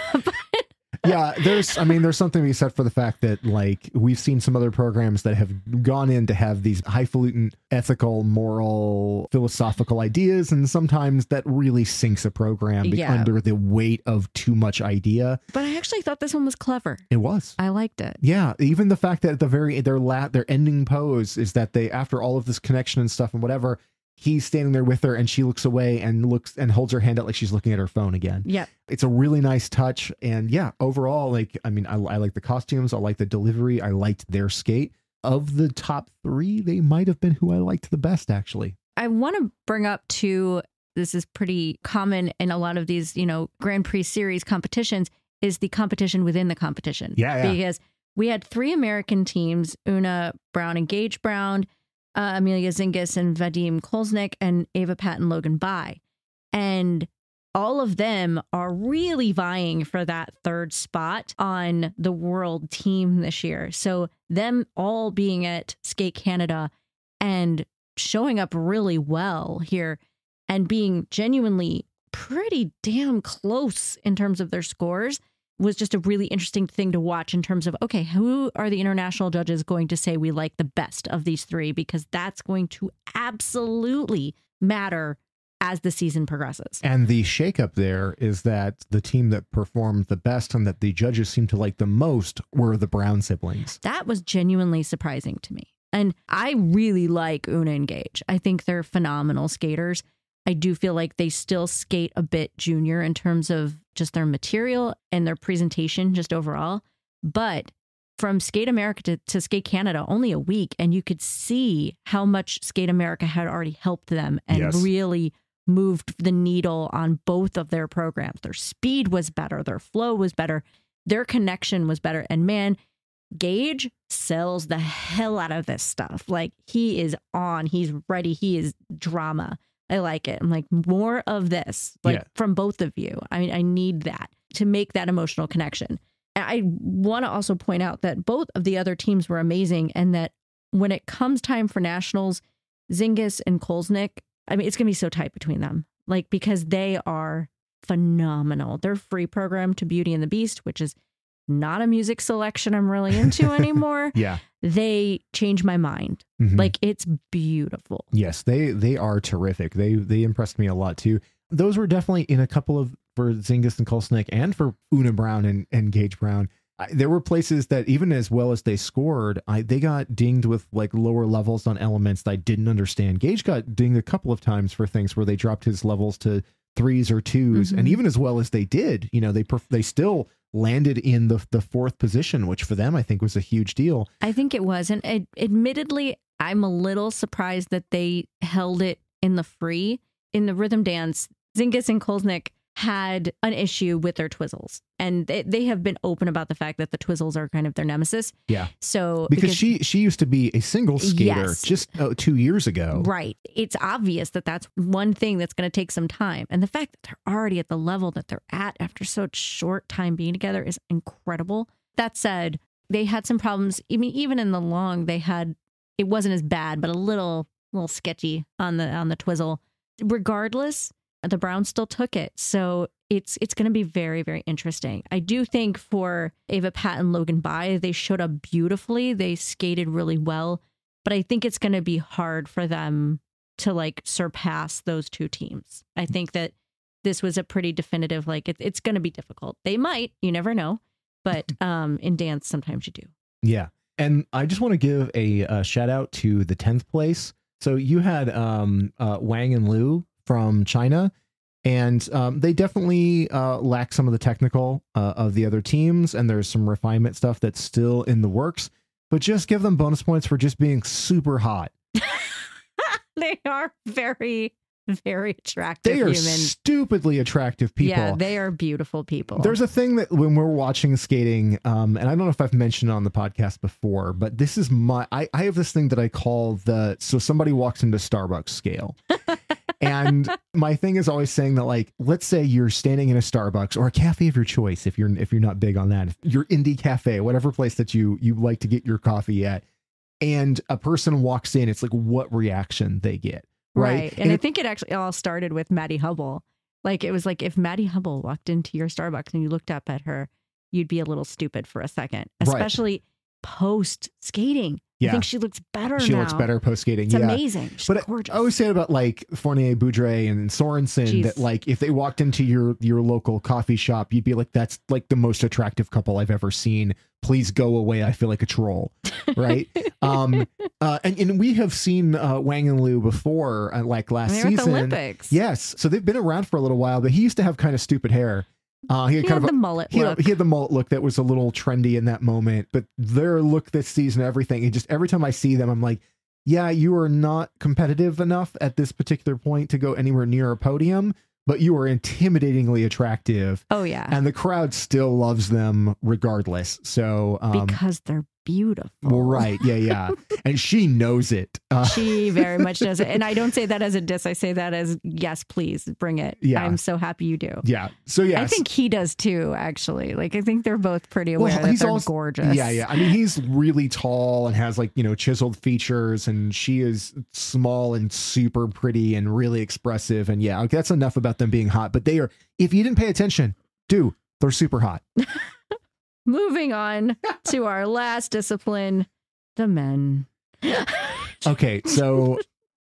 yeah, there's I mean there's something to be said for the fact that like we've seen some other programs that have gone in to have these highfalutin ethical, moral, philosophical ideas and sometimes that really sinks a program Yeah. under the weight of too much idea. but I actually thought this one was clever. It was. I liked it. Yeah, even the fact that at the very their lat their ending pose is that they after all of this connection and stuff and whatever, he's standing there with her and she looks away and looks and holds her hand out like she's looking at her phone again. Yeah. It's a really nice touch and yeah, overall like I mean I, I like the costumes, I like the delivery, I liked their skate. Of the top 3, they might have been who I liked the best actually. I want to bring up too, this is pretty common in a lot of these, you know, Grand Prix series competitions, is the competition within the competition. Yeah, yeah. Because we had three American teams, Oona Brown and Gage Brown, uh, Amelia Zingas and Vadym Kolesnik, and Ava Patton Logan Bye. And all of them are really vying for that third spot on the world team this year. So, them all being at Skate Canada and showing up really well here and being genuinely pretty damn close in terms of their scores was just a really interesting thing to watch in terms of okay, who are the international judges going to say we like the best of these three? Because that's going to absolutely matter as the season progresses. And the shakeup there is that the team that performed the best and that the judges seemed to like the most were the Brown siblings. That was genuinely surprising to me. And I really like Oona and Gage. I think they're phenomenal skaters. I do feel like they still skate a bit junior in terms of just their material and their presentation, just overall. But from Skate America to, to Skate Canada, only a week, and you could see how much Skate America had already helped them and Yes. really moved the needle on both of their programs. Their speed was better, their flow was better, their connection was better. And man, Gage sells the hell out of this stuff. Like he is on, he's ready, he is drama. I like it. I'm like more of this, like Yeah. from both of you. I mean, I need that to make that emotional connection. And I want to also point out that both of the other teams were amazing, and that when it comes time for nationals, Zingas and Kolesnik, I mean, it's gonna be so tight between them, like because they are phenomenal. Their free program to Beauty and the Beast, which is not a music selection I'm really into [laughs] anymore. Yeah. They change my mind. Mhm. Like it's beautiful. Yes, they they are terrific. They they impressed me a lot too. Those were definitely in a couple of for Zingas and Kolesnik and for Oona Brown and, and Gage Brown. I, there were places that even as well as they scored, I they got dinged with like lower levels on elements that I didn't understand. Gage got dinged a couple of times for things where they dropped his levels to threes or 2s and Mhm. even as well as they did, you know, they perf- they still landed in the the fourth position, which for them I think was a huge deal. I think it was. And ad- admittedly, I'm a little surprised that they held it in the free. In the rhythm dance, Zingas and Kolesnik had an issue with their twizzles. And they, they have been open about the fact that the twizzles are kind of their nemesis. Yeah. So, Because, she she used to be a single skater Yes. just uh, 2 years ago. Right. It's obvious that that's one thing that's going to take some time. And the fact that they're already at the level that they're at after such short time being together is incredible. That said, they had some problems. i mean even in the long, they had it wasn't as bad, but a little little sketchy on the on the twizzle. Regardless, the Browns still took it. So it's it's going to be very very interesting. I do think for Ava Pate and Logan Bye, they showed up beautifully. They skated really well but I think it's going to be hard for them to like surpass those two teams. I think that this was a pretty definitive like it, it's going to be difficult. They might, you never know, but [laughs] um in dance sometimes you do. Yeah. And I just want to give a, uh shout out to the 10th place. So you had um, uh, Wang and Liu from China, and um, they definitely uh, lack some of the technical uh, of the other teams, and there's some refinement stuff that's still in the works. But just give them bonus points for just being super hot. [laughs] they are very very attractive They are humans. stupidly attractive people. Yeah, they are beautiful people. There's a thing that when we're watching skating, um, and I don't know if I've mentioned it on the podcast before, but this is my I, I have this thing that I call the so somebody walks into Starbucks scale. [laughs] and [laughs] my thing is always saying that like let's say you're standing in a Starbucks or a cafe of your choice if you're if you're not big on that. If your indie cafe, whatever place that you you like to get your coffee at and a person walks in, it's like what reaction they get. Right. And, I it- think it actually all started with Maddie Hubbell. Like it was like if Maddie Hubbell walked into your Starbucks and you looked up at her, you'd be a little stupid for a second, Right. Post skating. I think she looks better she now. looks better post skating. It's yeah. amazing. She's But I- gorgeous. I always say about like Fournier, Beaudry, and Sorensen Jeez. that like if they walked into your your local coffee shop, you'd be like, "That's like the most attractive couple I've ever seen." Please go away. I feel like a troll, right? [laughs] um, uh, and and we have seen uh, Wang and Liu before, uh, like last season. Olympics. Yes, so they've been around for a little while, but he used to have kind of stupid hair. Uh, he had He kind had of the a, mullet he had, look. he had the mullet look that was a little trendy in that moment, but their look this season, everything, it just every time I see them, I'm like, yeah, you are not competitive enough at this particular point to go anywhere near a podium, but you are intimidatingly attractive, oh yeah. and the crowd still loves them regardless. So, um, because they're beautiful. well, right, yeah, yeah, [laughs] and she knows it. Uh, She very much does it. And I don't say that as a diss. I say that as yes, please bring it. Yeah. I'm so happy you do. yeah, so yeah, I think he does too, actually. Like I think they're both pretty aware Well, that he's they're also- gorgeous. Yeah, yeah. I mean, he's really tall and has like, you know, chiseled features, and she is small and super pretty and really expressive. And yeah, okay, that's enough about them being hot. But they are, if you didn't pay attention, do, they're super hot. [laughs] Moving on [laughs] to our last discipline, the men. [laughs] Okay, so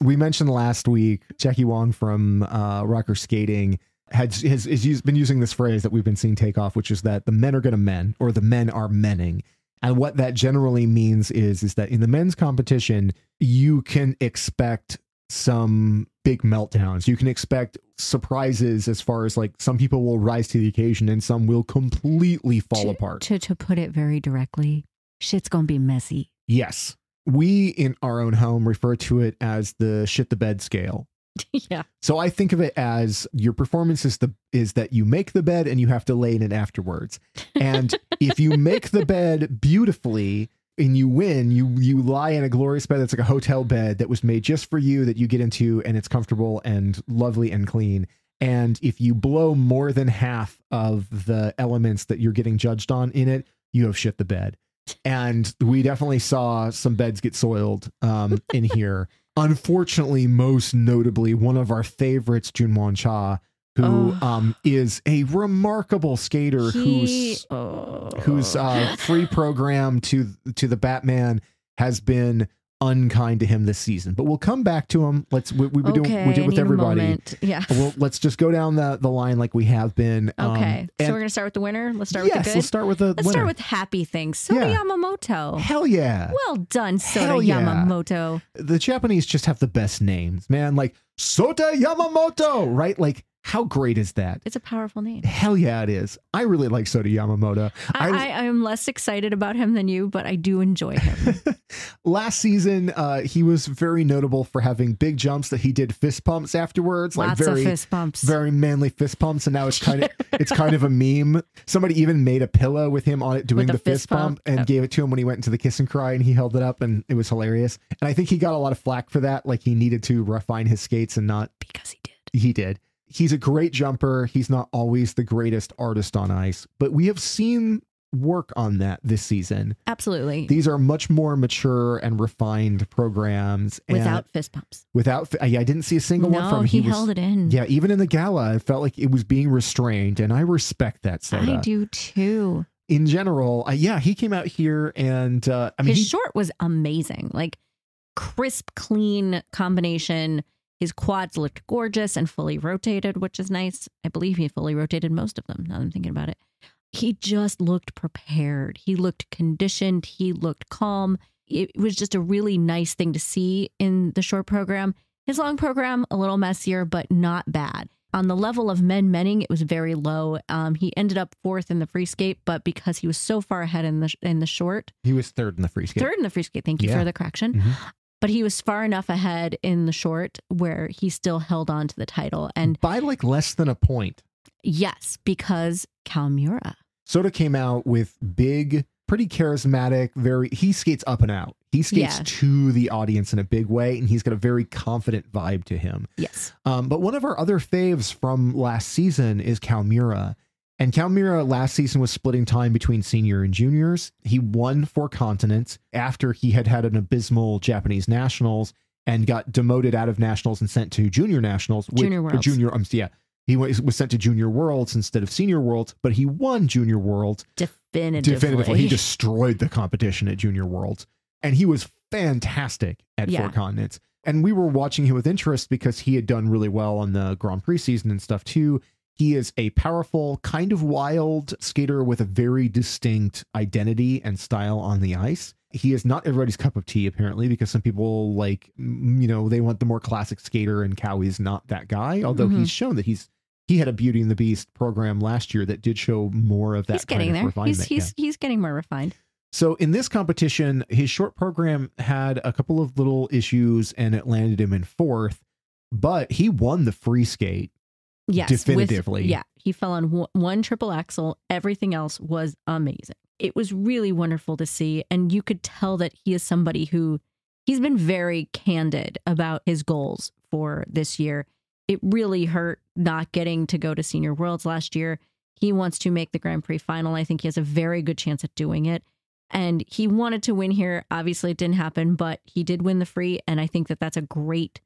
we mentioned last week Jackie Wong from uh, Rocker Skating had has, has used, been using this phrase that we've been seeing take off, which is that the men are going to men or the men are menning. And what that generally means is is that in the men's competition, you can expect some big meltdowns. You can expect surprises as far as like some people will rise to the occasion and some will completely fall to, apart. To, to put it very directly, shit's going to be messy. Yes. We in our own home refer to it as the shit the bed scale. [laughs] yeah. So I think of it as your performance is the is that you make the bed and you have to lay in it afterwards. And [laughs] if you make the bed beautifully and you win, you you lie in a glorious bed that's like a hotel bed that was made just for you that you get into and it's comfortable and lovely and clean. And if you blow more than half of the elements that you're getting judged on in it, you have shit the bed. And we definitely saw some beds get soiled um, in [laughs] here. Unfortunately, most notably, one of our favorites, Junhwan Cha, who Oh. um, is a remarkable skater He, who's oh. whose uh, free program to to the Batman has been unkind to him this season. But we'll come back to him. Let's we, we, we do we do it with everybody. Yeah. Well, let's just go down the the line like we have been. Um, Okay. so we're going to start with the winner. Let's start yes, with the good. let's start with the Let's winner. start with happy things. Sota Yeah. Yamamoto. Hell yeah! Well done, Sota Hell yeah. Yamamoto. the Japanese just have the best names, man. Like Sota Yamamoto, right? Like how great is that? It's a powerful name. Hell yeah, it is. I really like Sota Yamamoto. I, I, I am less excited about him than you, but I do enjoy him. [laughs] last season uh he was very notable for having big jumps that he did fist pumps afterwards like Lots very of fist bumps. very manly fist pumps and now it's kind of [laughs] it's kind of a meme somebody even made a pillow with him on it doing the the fist fist pump pump? and gave it to him when he went into the kiss and cry and he held it up and it was hilarious and i think he got a lot of flack for that like he needed to refine his skates and not because he did. he did he's a great jumper he's not always the greatest artist on ice but we have seen work on that this season Absolutely. these are much more mature and refined programs. And Without fist pumps. without, yeah, I didn't see a single no, one from him. he, was- held it in. Yeah, even in the gala, it felt like it was being restrained, and I respect that. Sota. I do too. In general, uh, yeah, he came out here, and uh, I mean, His he, short was amazing. Like crisp, clean combination. His quads looked gorgeous and fully rotated, which is nice. I believe he fully rotated most of them now that I'm thinking about it. He just looked prepared. He looked conditioned. He looked calm. It was just a really nice thing to see in the short program. His long program, a little messier, but not bad. On the level of men menning, it was very low. Um, he ended up fourth in the free skate, but because he was so far ahead in the in the short, he was third in the free skate. third in the free skate. Thank you Yeah. for the correction. Mhm. But he was far enough ahead in the short where he still held on to the title. And by like less than a point. yes, because Kalmura. Sota came out with big pretty charismatic. Very he skates up and out. He skates Yeah. to the audience in a big way, and he's got a very confident vibe to him. Yes. Um, but one of our other faves from last season is Kao Miura. And Kao Miura last season was splitting time between senior and juniors. He won four continents after he had had an abysmal Japanese nationals and got demoted out of nationals and sent to junior nationals. which- Junior or Worlds. Junior, um, yeah. He was, was sent to junior worlds instead of senior worlds, but he won junior worlds Definitively. definitively. He destroyed the competition at Junior Worlds, and he was fantastic at Yeah. Four Continents. And we were watching him with interest because he had done really well on the Grand Prix season and stuff too. He is a powerful, kind of wild skater with a very distinct identity and style on the ice. He is not everybody's cup of tea, apparently, because some people like, you know, they want the more classic skater, and Cowie is not that guy. Although Mhm. he's shown that he's he had a Beauty and the Beast program last year that did show more of that he's getting there. refinement. He's yeah. he's he's getting more refined. So in this competition, his short program had a couple of little issues and it landed him in fourth, but he won the free skate. Yes, with- Definitively. yeah, he fell on one, one triple axel. Everything else was amazing. It was really wonderful to see, and you could tell that he is somebody who he's been very candid about his goals for this year. It really hurt not getting to go to Senior Worlds last year. He wants to make the Grand Prix final. I think he has a very good chance at doing it. And he wanted to win here. Obviously, it didn't happen, but he did win the free. And I think that that's a great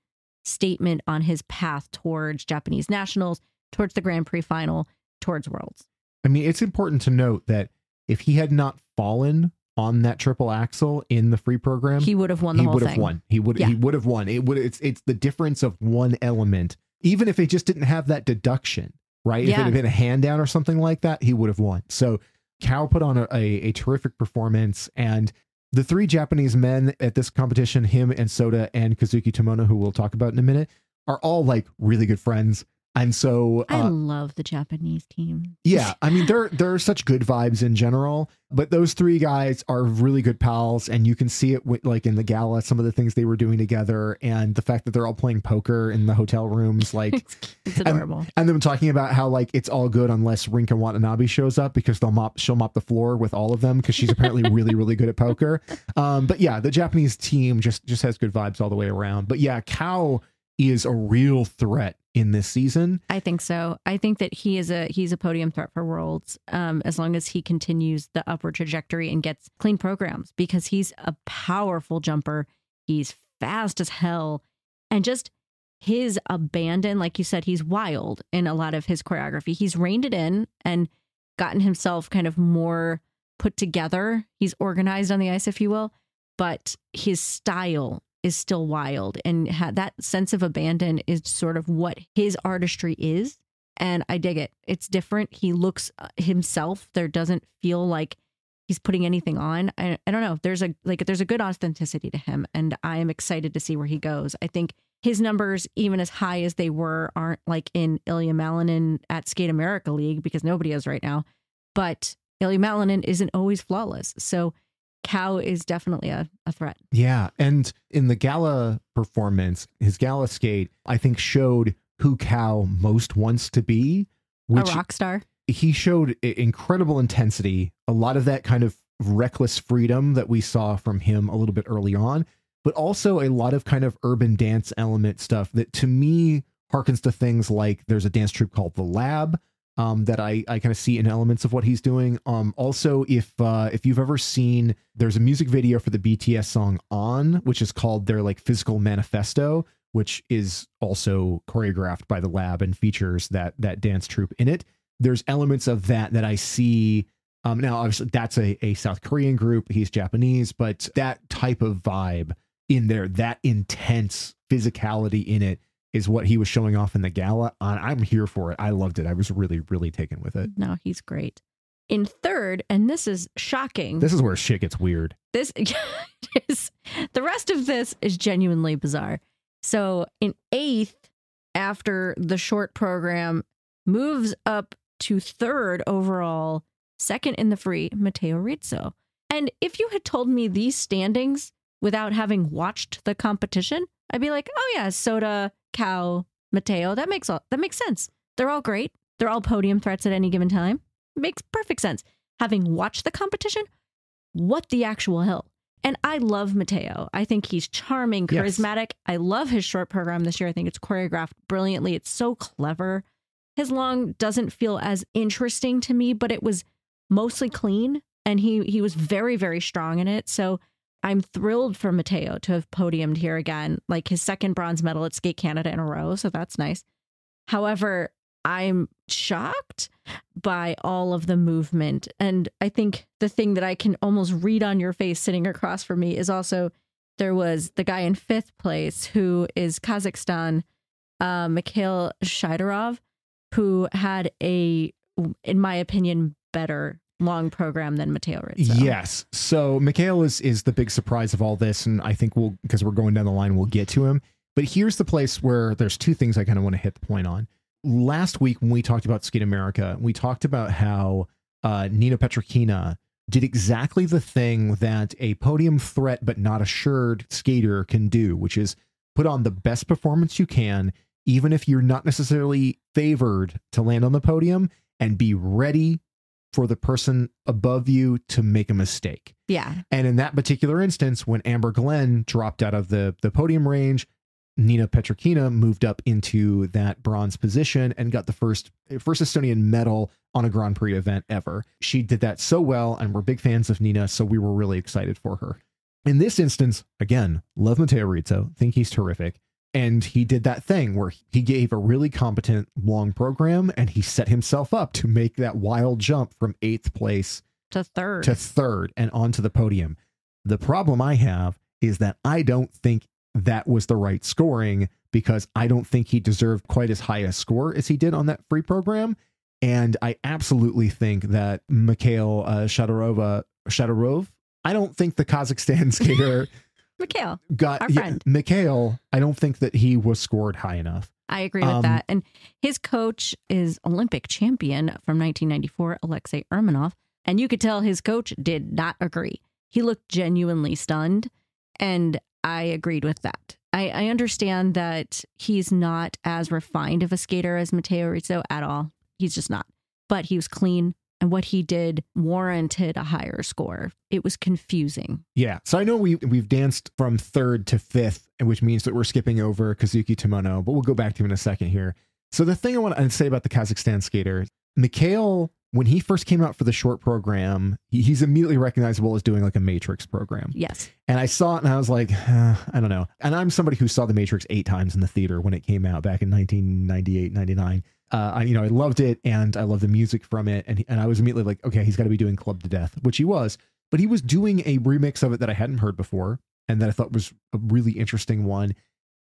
statement on his path towards Japanese nationals, towards the Grand Prix final, towards Worlds. I mean, it's important to note that if he had not fallen on that triple axel in the free program, He would have won the he whole would have won. He would Yeah. he would have won. It would it's it's the difference of one element. Even if it just didn't have that deduction, right? If it had been a hand down or something like that, he would have won. So Cal put on a, a, a terrific performance and the three Japanese men at this competition, him and Sota and Kazuki Tomono, who we'll talk about in a minute, are all like really good friends. And so I uh, love the Japanese team. yeah, I mean they're they're such good vibes in general, but those three guys are really good pals, and you can see it with, like in the gala, some of the things they were doing together, and the fact that they're all playing poker in the hotel rooms, like, [laughs] It's, it's adorable. and them talking about how like it's all good unless Rinka Watanabe shows up because they'll mop she'll mop the floor with all of them because she's apparently really really good at poker. Um, but yeah, the Japanese team just just has good vibes all the way around. But yeah, Kao is a real threat in this season. I think so. I think that he is a he's a podium threat for Worlds um, as long as he continues the upward trajectory and gets clean programs because he's a powerful jumper. He's fast as hell, and just his abandon, like you said, he's wild in a lot of his choreography. He's reined it in and gotten himself kind of more put together. He's organized on the ice, if you will, but his style is still wild and ha- that sense of abandon is sort of what his artistry is. And i dig it. It's different. He looks uh, himself. There doesn't feel like he's putting anything on. I, I don't know. There's a like there's a good authenticity to him and i am excited to see where he goes. I think his numbers even as high as they were aren't like in ilya malinin at skate america league because nobody is right now. But ilya malinin isn't always flawless. So Kao is definitely a, a threat Yeah. And in the gala performance, his gala skate, I think showed who Kao most wants to be, which a rock star he showed incredible intensity, a lot of that kind of reckless freedom that we saw from him a little bit early on, but also a lot of kind of urban dance element stuff that to me harkens to things like there's a dance troupe called The Lab. Um, that I, I kind of see in elements of what he's doing. Um, also, if uh, if you've ever seen, there's a music video for the BTS song "On," which is called their like physical manifesto, which is also choreographed by the Lab and features that that dance troupe in it there's elements of that that I see. Um, now, obviously, that's a, a South Korean group. He's Japanese, but that type of vibe in there, that intense physicality in it, is what he was showing off in the gala. Uh, I'm here for it. I loved it. I was really, really taken with it. No, he's great. In third, and this is shocking. This is where shit gets weird. This [laughs] is the rest of this is genuinely bizarre. So in eighth, after the short program, moves up to third overall, second in the free, Matteo Rizzo. And if you had told me these standings without having watched the competition, I'd be like, oh yeah, Sota, Kao, Matteo. That makes all that makes sense. They're all great. They're all podium threats at any given time. Makes perfect sense. Having watched the competition, what the actual hell? And I love Matteo. I think he's charming, Yes. charismatic. I love his short program this year. I think it's choreographed brilliantly. It's so clever. His long doesn't feel as interesting to me, but it was mostly clean and he he was very very strong in it. So I'm thrilled for Matteo to have podiumed here again, like his second bronze medal at Skate Canada in a row, so that's nice. However, I'm shocked by all of the movement. And I think the thing that I can almost read on your face sitting across from me is also there was the guy in fifth place who is Kazakhstan, uh, Mikhail Shaidarov, who had a, in my opinion, better long program than Matteo Rizzo. Yes. So Mikhail is is the big surprise of all this, and I think we'll because we're going down the line, we'll get to him. But here's the place where there's two things I kind of want to hit the point on. Last week when we talked about Skate America, we talked about how uh, Niina Petrõkina did exactly the thing that a podium threat but not assured skater can do, which is put on the best performance you can, even if you're not necessarily favored to land on the podium, and be ready for the person above you to make a mistake. Yeah. And in that particular instance, when Amber Glenn dropped out of the, the podium range, Niina Petrõkina moved up into that bronze position and got the first first Estonian medal on a Grand Prix event ever. She did that so well, and we're big fans of Niina, so we were really excited for her. In this instance, again, love Matteo Rizzo, think he's terrific. And he did that thing where he gave a really competent long program and he set himself up to make that wild jump from eighth place To third. to third and onto the podium. The problem I have is that I don't think that was the right scoring because I don't think he deserved quite as high a score as he did on that free program. And I absolutely think that Mikhail uh, Shadorova, Shaidorov, I don't think the Kazakhstan [laughs] skater Mikhail. got Our yeah, friend. Mikhail. I don't think that he was scored high enough. I agree with Um, that. And his coach is Olympic champion from 1994, Alexei Urmanov. And you could tell his coach did not agree. He looked genuinely stunned. And I agreed with that. I, I understand that he's not as refined of a skater as Matteo Rizzo at all. He's just not. But he was clean. And what he did warranted a higher score. It was confusing. Yeah. So I know we we've danced from third to fifth, which means that we're skipping over Kazuki Tomono, but we'll go back to him in a second here. So the thing I want to say about the Kazakhstan skater, Mikhail, when he first came out for the short program, he, he's immediately recognizable as doing like a Matrix program. Yes. And I saw it and I was like, uh, I don't know. And I'm somebody who saw the Matrix eight times in the theater when it came out back in 1998, 99. Uh, I, you know, I loved it and I loved the music from it. And, and I was immediately like, okay, he's got to be doing Clubbed to Death, which he was. But he was doing a remix of it that I hadn't heard before and that I thought was a really interesting one.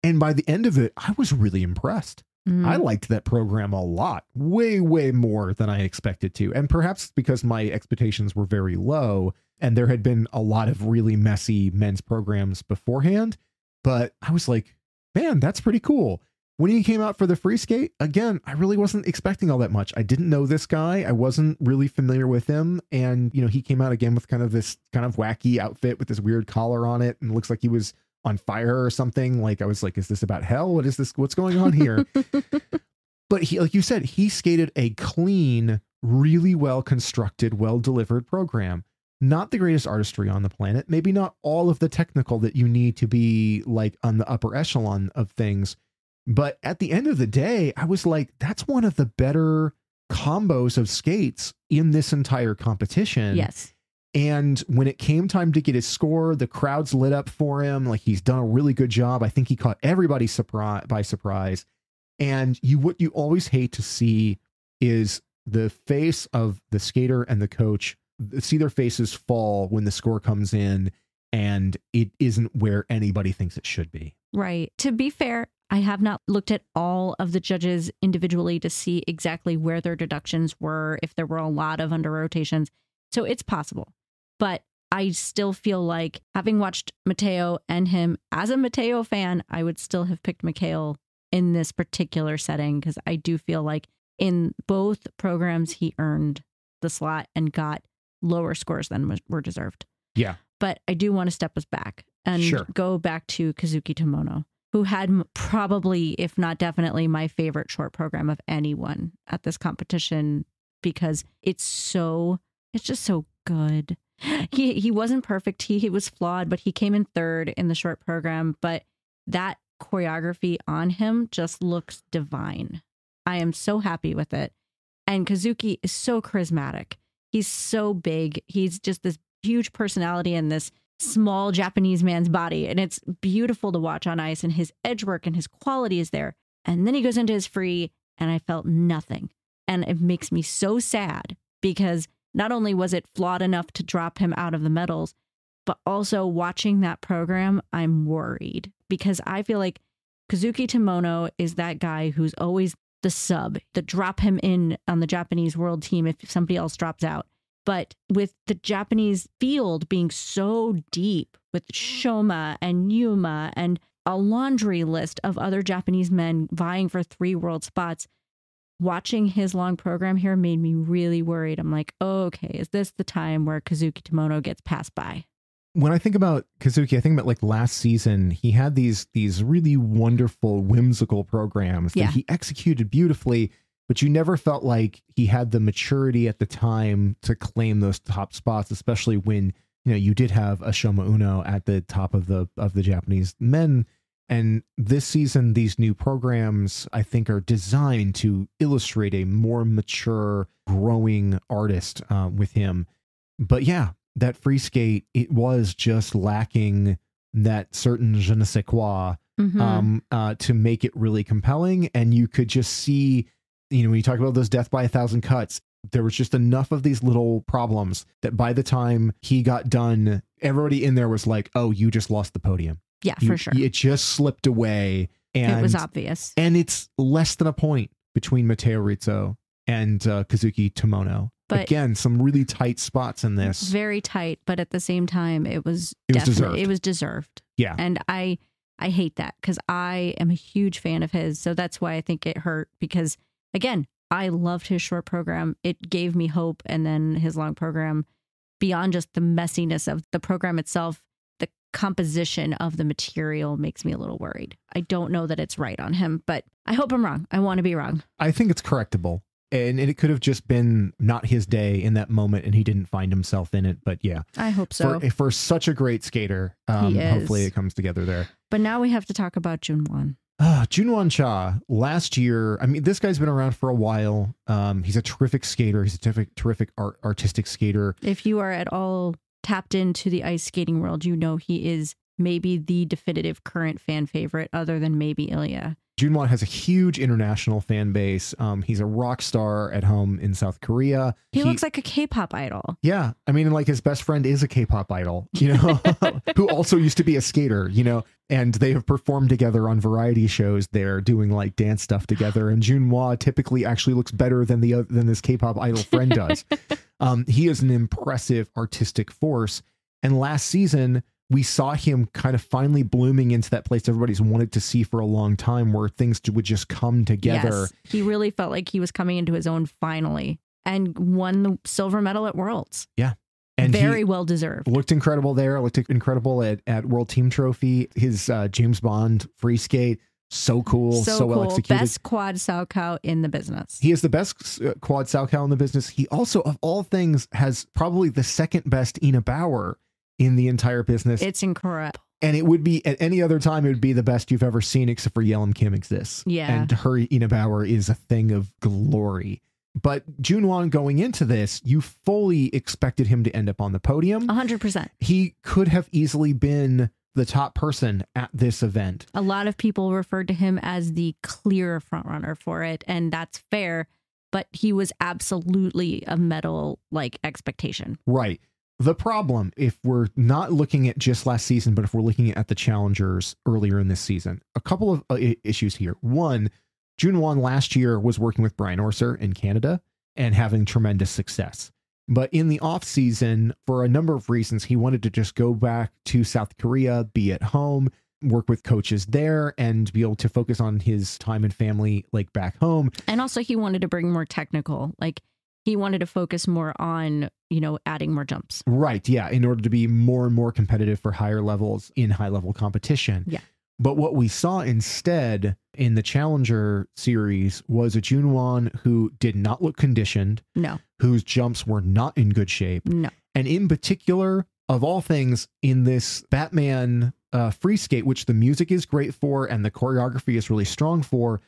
And by the end of it, I was really impressed. Mm. I liked that program a lot, way, way more than I expected to. And perhaps because my expectations were very low and there had been a lot of really messy men's programs beforehand. But I was like, man, that's pretty cool. When he came out for the free skate, again, I really wasn't expecting all that much. I didn't know this guy. I wasn't really familiar with him. And, you know, he came out again with kind of this kind of wacky outfit with this weird collar on it and looks like he was on fire or something. Like I was like, is this about hell? What is this? What's going on here? [laughs] but he, like you said, he skated a clean, really well constructed, well delivered program. Not the greatest artistry on the planet. Maybe not all of the technical that you need to be like on the upper echelon of things. But at the end of the day, I was like, that's one of the better combos of skates in this entire competition. yes. And when it came time to get his score, the crowds lit up for him. Like he's done a really good job. I think he caught everybody surprise by surprise. And you what you always hate to see is the face of the skater and the coach see their faces fall when the score comes in and it isn't where anybody thinks it should be. Right. To be fair, I have not looked at all of the judges individually to see exactly where their deductions were, if there were a lot of under rotations. So it's possible. But I still feel like having watched Matteo and him as a Matteo fan, I would still have picked Mikhail in this particular setting because I do feel like in both programs he earned the slot and got lower scores than were deserved. Yeah. But I do want to step us back and Sure. go back to Kazuki Tomono, who had probably, if not definitely, my favorite short program of anyone at this competition because it's so, it's just so good. he he wasn't perfect. He he was flawed, but he came in third in the short program. But that choreography on him just looks divine. I am so happy with it. And Kazuki is so charismatic. He's so big. He's just this huge personality and this small Japanese man's body. And it's beautiful to watch on ice. And his edge work and his quality is there. And then he goes into his free, and I felt nothing. And it makes me so sad because not only was it flawed enough to drop him out of the medals, but also watching that program, I'm worried because I feel like Kazuki Tomono is that guy who's always the sub, the drop him in on the Japanese world team if somebody else drops out. But with the Japanese field being so deep with mm. Shoma and Yuma and a laundry list of other Japanese men vying for three world spots, watching his long program here made me really worried. I'm like, oh, okay, is this the time where Kazuki Tomono gets passed by? when I think about Kazuki, I think about like last season, he had these these really wonderful, whimsical programs that Yeah. he executed beautifully, but you never felt like he had the maturity at the time to claim those top spots, especially when you know you did have a Shoma Uno at the top of the of the Japanese men. And this season, these new programs, I think, are designed to illustrate a more mature, growing artist uh, with him. But yeah, that free skate, it was just lacking that certain je ne sais quoi Mhm. um, uh, to make it really compelling. And you could just see, you know, when you talk about those death by a thousand cuts, there was just enough of these little problems that by the time he got done, everybody in there was like, "Oh, you just lost the podium. yeah, You- for sure. It just slipped away." And it was obvious. and it's less than a point between Matteo Rizzo and uh, Kazuki Tomono. But- Again, some really tight spots in this. Very tight, but at the same time, it was It was definitely deserved. it was deserved. Yeah. And I I hate that because I am a huge fan of his. So that's why I think it hurt because again, I loved his short program. It gave me hope. And then his long program, beyond just the messiness of the program itself, the composition of the material makes me a little worried. I don't know that it's right on him, but I hope I'm wrong. I want to be wrong. I think it's correctable. And it could have just been not his day in that moment and he didn't find himself in it. But yeah, I hope so. for, for such a great skater, um, hopefully it comes together there. but now we have to talk about Junhwan. Ah, Junhwan Cha, last year, I mean, this guy's been around for a while. Um, he's a terrific skater. He's a terrific, terrific art, artistic skater. If you are at all tapped into the ice skating world, you know he is maybe the definitive current fan favorite, other than maybe Ilia. Junhwan has a huge international fan base. Um, he's a rock star at home in South Korea. He, looks like a K-pop idol. yeah, I mean, like his best friend is a K-pop idol, you know, [laughs] [laughs] who also used to be a skater, you know, and they have performed together on variety shows. They're doing like dance stuff together, and Junhwan typically actually looks better than the oth- than this K-pop idol friend does. [laughs] um, he is an impressive artistic force, and last season we saw him kind of finally blooming into that place everybody's wanted to see for a long time, where things would just come together. Yes, he really felt like he was coming into his own finally, and won the silver medal at Worlds. Yeah. And Very well deserved. looked incredible there. Looked incredible at, at World Team Trophy. His uh, James Bond free skate, so cool, so, So, well cool. executed. Best quad Salchow in the business. He is the best uh, quad Salchow in the business. He also, of all things, has probably the second best Ina Bauer in the entire business. it's incredible. and it would be at any other time, it would be the best you've ever seen, except for Yelim Kim exists. Yeah. And her Ina Bauer is a thing of glory. But Junhwan going into this, you fully expected him to end up on the podium. A hundred percent. he could have easily been the top person at this event. A lot of people referred to him as the clear frontrunner for it, and that's fair. But he was absolutely a medal like expectation. Right. The problem, if we're not looking at just last season, but if we're looking at the challengers earlier in this season, a couple of uh, issues here. One, Junhwan last year was working with Brian Orser in Canada and having tremendous success. But in the off season, for a number of reasons, he wanted to just go back to South Korea, be at home, work with coaches there, and be able to focus on his time and family like back home. And also, he wanted to bring more technical. Like he wanted to focus more on, you know, adding more jumps. Right. Yeah. In order to be more and more competitive for higher levels in high level competition. Yeah. But what we saw instead in the Challenger series was a Junhwan who did not look conditioned, No, whose jumps were not in good shape, no. And in particular, of all things, in this Batman uh, free skate, which the music is great for and the choreography is really strong for,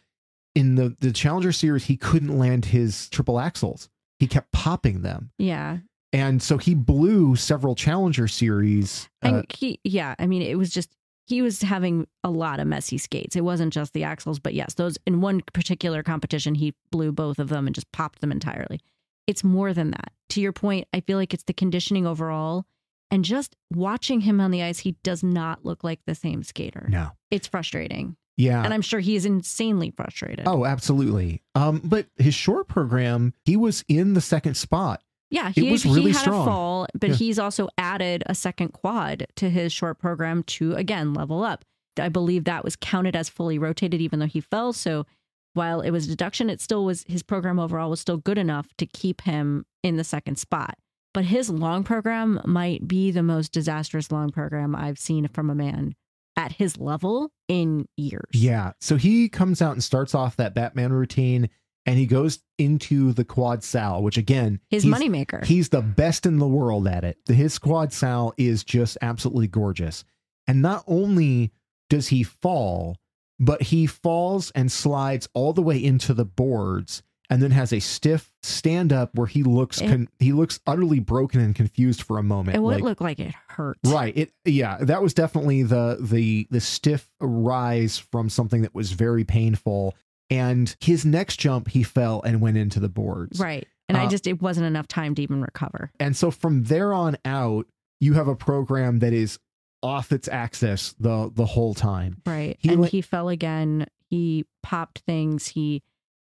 in the, the Challenger series, he couldn't land his triple axels. He kept popping them. Yeah. And so he blew several Challenger series. uh, And he, yeah, I mean, it was just he was having a lot of messy skates. It wasn't just the axels, but yes, those in one particular competition, he blew both of them and just popped them entirely. It's more than that. To your point, I feel like it's the conditioning overall, and just watching him on the ice, he does not look like the same skater. no. It's frustrating, Yeah. and I'm sure he is insanely frustrated. Oh, absolutely. Um, but his short program, he was in the second spot. Yeah, he, was really he had strong. a fall, but Yeah. he's also added a second quad to his short program to again level up. I believe that was counted as fully rotated, even though he fell. So while it was a deduction, it still was his program overall was still good enough to keep him in the second spot. But his long program might be the most disastrous long program I've seen from a man at his level in years. Yeah. So he comes out and starts off that Batman routine and he goes into the quad sal, which again, His moneymaker. He's the best in the world at it. His quad sal is just absolutely gorgeous. And not only does he fall, but he falls and slides all the way into the boards and then has a stiff stand up where he looks It- con- he looks utterly broken and confused for a moment. it would like- look like it hurt. Right. It yeah, that was definitely the the the stiff rise from something that was very painful. And his next jump, he fell and went into the boards. Right. And I Uh, just, it wasn't enough time to even recover. And so from there on out, you have a program that is off its axis the the whole time. Right. He and he fell again. He popped things. He,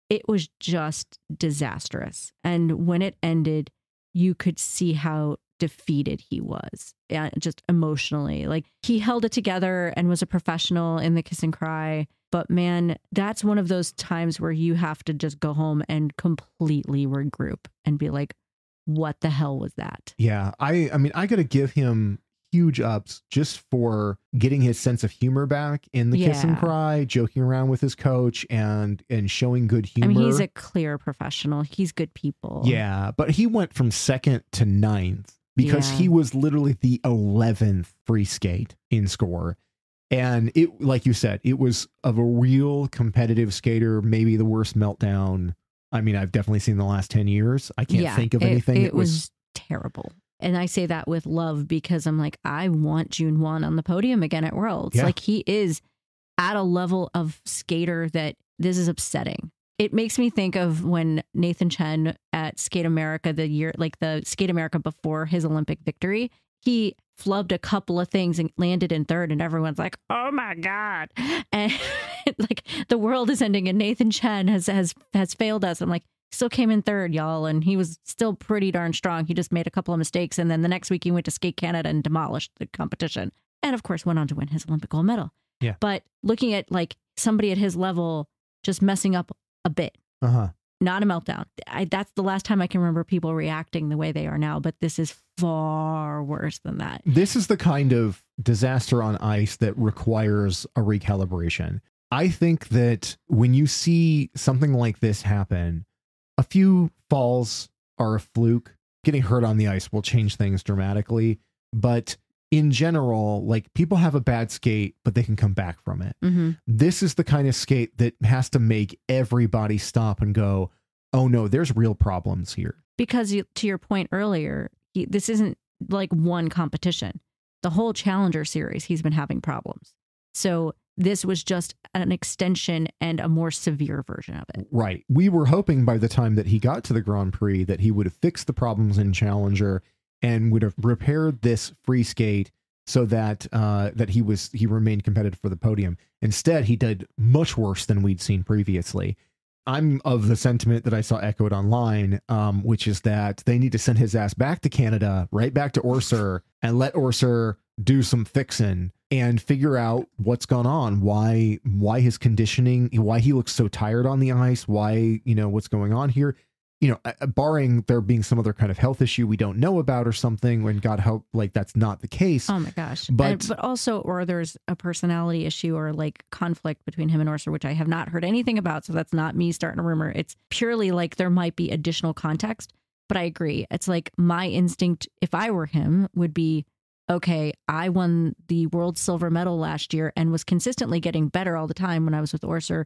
it was just disastrous. And when it ended, you could see how defeated he was, yeah, just emotionally. Like he held it together and was a professional in the kiss and cry. But man, that's one of those times where you have to just go home and completely regroup and be like, what the hell was that? Yeah. I I mean, I gotta give him huge ups just for getting his sense of humor back in the kiss and cry, joking around with his coach and and showing good I humor. mean, he's a clear professional. He's good people. Yeah, but he went from second to ninth because Yeah. he was literally the 11th free skate in score. And it, like you said, it was of a real competitive skater, maybe the worst meltdown. I mean, I've definitely seen the last 10 years. I can't Yeah, think of it- anything It, that was, was terrible. And I say that with love because I'm like, I want Junhwan on the podium again at Worlds. Yeah. Like he is at a level of skater that this is upsetting. It makes me think of when Nathan Chen at Skate America the year, like the Skate America before his Olympic victory, he flubbed a couple of things and landed in third, and everyone's like, "Oh my god!" [laughs] And like the world is ending, and Nathan Chen has has has failed us. I'm like, still came in third, y'all, and he was still pretty darn strong. He just made a couple of mistakes, and then the next week he went to Skate Canada and demolished the competition, and of course went on to win his Olympic gold medal. Yeah. But looking at like somebody at his level just messing up a bit, uh huh. not a meltdown. I, that's the last time I can remember people reacting the way they are now. But this is far worse than that. This is the kind of disaster on ice that requires a recalibration. I think that when you see something like this happen, a few falls are a fluke. Getting hurt on the ice will change things dramatically. But in general, like people have a bad skate, but they can come back from it. hmm This is the kind of skate that has to make everybody stop and go, oh no, there's real problems here. Because you, to your point earlier, he, this isn't like one competition. The whole Challenger series, he's been having problems. So this was just an extension and a more severe version of it. Right. We were hoping by the time that he got to the Grand Prix that he would have fixed the problems in Challenger and would have repaired this free skate so that uh, that he was he remained competitive for the podium. Instead, he did much worse than we'd seen previously. I'm of the sentiment that I saw echoed online, um, which is that they need to send his ass back to Canada, right back to Orser, and let Orser do some fixing and figure out what's gone on, why why his conditioning, why he looks so tired on the ice, why you know what's going on here. You know, uh, barring there being some other kind of health issue we don't know about or something, when God help, like that's not the case. Oh my gosh. But- And- but also, or there's a personality issue or like conflict between him and Orser, which I have not heard anything about. So that's not me starting a rumor. It's purely like there might be additional context. But I agree. It's like my instinct, if I were him, would be okay, I won the world silver medal last year and was consistently getting better all the time when I was with Orser.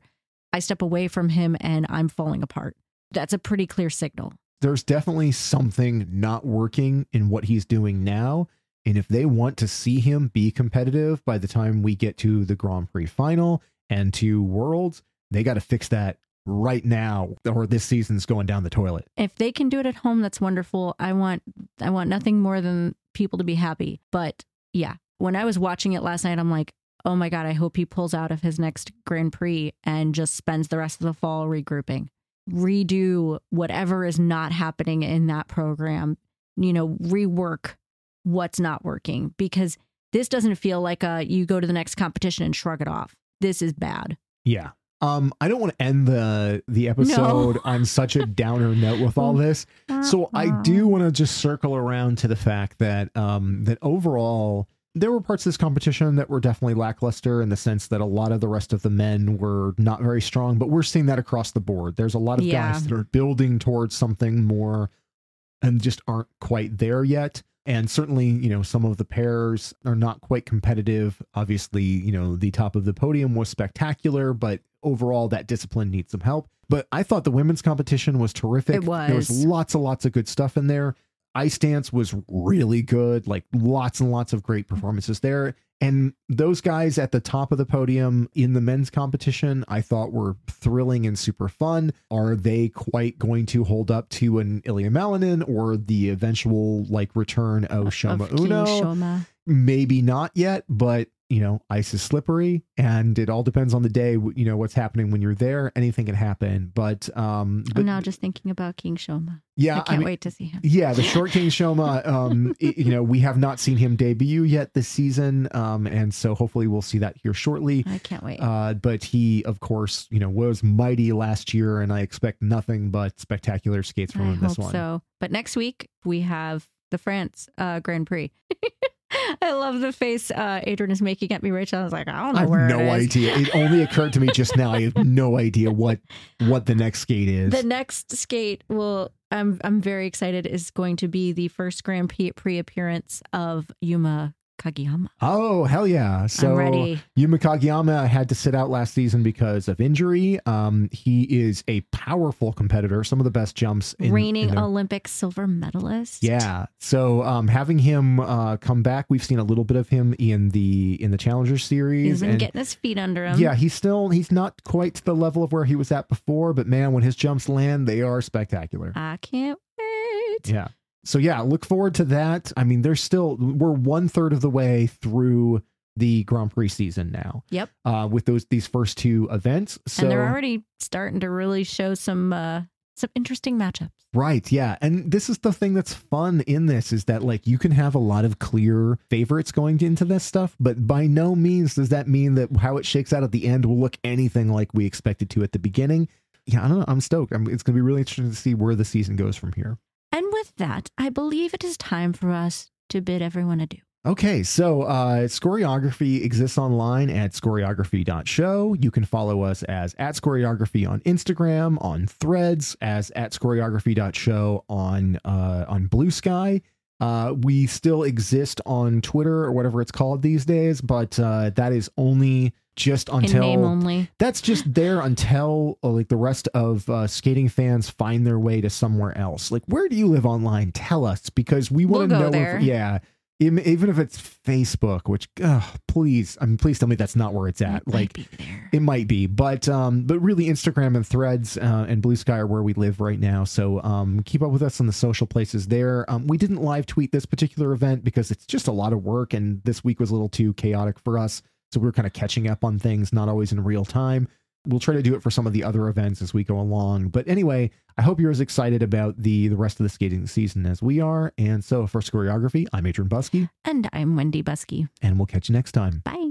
I step away from him and I'm falling apart. That's a pretty clear signal. There's definitely something not working in what he's doing now. And if they want to see him be competitive by the time we get to the Grand Prix final and to Worlds, they got to fix that right now or this season's going down the toilet. If they can do it at home, that's wonderful. I want I want nothing more than people to be happy. But yeah, when I was watching it last night, I'm like, oh my God, I hope he pulls out of his next Grand Prix and just spends the rest of the fall regrouping. Redo whatever is not happening in that program, you know, rework what's not working because this doesn't feel like a you go to the next competition and shrug it off. This is bad. Yeah. Um, I don't want to end the the episode No. on such a downer note with all [laughs] this. So I do want to just circle around to the fact that um that overall there were parts of this competition that were definitely lackluster in the sense that a lot of the rest of the men were not very strong, but we're seeing that across the board. There's a lot of Yeah. guys that are building towards something more and just aren't quite there yet. And certainly, you know, some of the pairs are not quite competitive. Obviously, you know, the top of the podium was spectacular, but overall, that discipline needs some help. But I thought the women's competition was terrific. It was. There was lots and lots of good stuff in there. Ice Dance was really good, like lots and lots of great performances there. And those guys at the top of the podium in the men's competition, I thought were thrilling and super fun. Are they quite going to hold up to an Ilia Malinin or the eventual like return of Shoma Of Uno? Shoma. Maybe not yet, but you know, ice is slippery and it all depends on the day, you know, what's happening when you're there. Anything can happen. But um but I'm now just thinking about King Shoma. yeah, I can't mean, wait to see him. yeah, the [laughs] short King Shoma, um, i- you know, we have not seen him debut yet this season, um, and so hopefully we'll see that here shortly. I can't wait. Uh, but he, of course, you know, was mighty last year, and I expect nothing but spectacular skates from I him this one. so. But next week we have the France uh, Grand Prix. [laughs] I love the face uh, Adron is making at me now. I was like, I don't know I have where no it idea. It only occurred to me just now. I have no idea what what the next skate is. The next skate will I'm I'm very excited is going to be the first Grand Prix appearance of Yuma Kagiyama. oh hell yeah! So I'm ready. Yuma Kagiyama had to sit out last season because of injury. Um, he is a powerful competitor, some of the best jumps in Reigning in the- Olympic silver medalist. Yeah. So um, having him uh, come back, we've seen a little bit of him in the in the Challenger series. He's been and getting his feet under him. yeah, he's still he's not quite to the level of where he was at before, but man, when his jumps land, they are spectacular. I can't wait. Yeah. So yeah, look forward to that. I mean, there's still we're one third of the way through the Grand Prix season now. Yep. Uh, with those these first two events. So and they're already starting to really show some uh some interesting matchups. Right, yeah. And this is the thing that's fun in this is that like you can have a lot of clear favorites going into this stuff, but by no means does that mean that how it shakes out at the end will look anything like we expected to at the beginning. Yeah, I don't know. I'm stoked. I'm, it's going to be really interesting to see where the season goes from here. And with that, I believe it is time for us to bid everyone adieu. Okay, so uh, Scoreography exists online at scoreography.show. You can follow us as at Scoreography on Instagram, on Threads, as at scoreography.show on uh, on Blue Sky. Uh, we still exist on Twitter or whatever it's called these days, but uh, that is only just until only. that's just there until uh, like the rest of uh, skating fans find their way to somewhere else. Like, where do you live online? Tell us because we want We'll to know. there. If, yeah, even if it's Facebook, which please, I mean, please tell me that's not where it's at. It might like, be there. it might be, but um, but really, Instagram and Threads uh, and Blue Sky are where we live right now. So um, keep up with us on the social places there. Um, we didn't live tweet this particular event because it's just a lot of work, and this week was a little too chaotic for us. So we we're kind of catching up on things, not always in real time. We'll try to do it for some of the other events as we go along. But anyway, I hope you're as excited about the the rest of the skating season as we are. And so for Scoreography, I'm Adron Busky, And I'm Wendy Busky. and we'll catch you next time. Bye.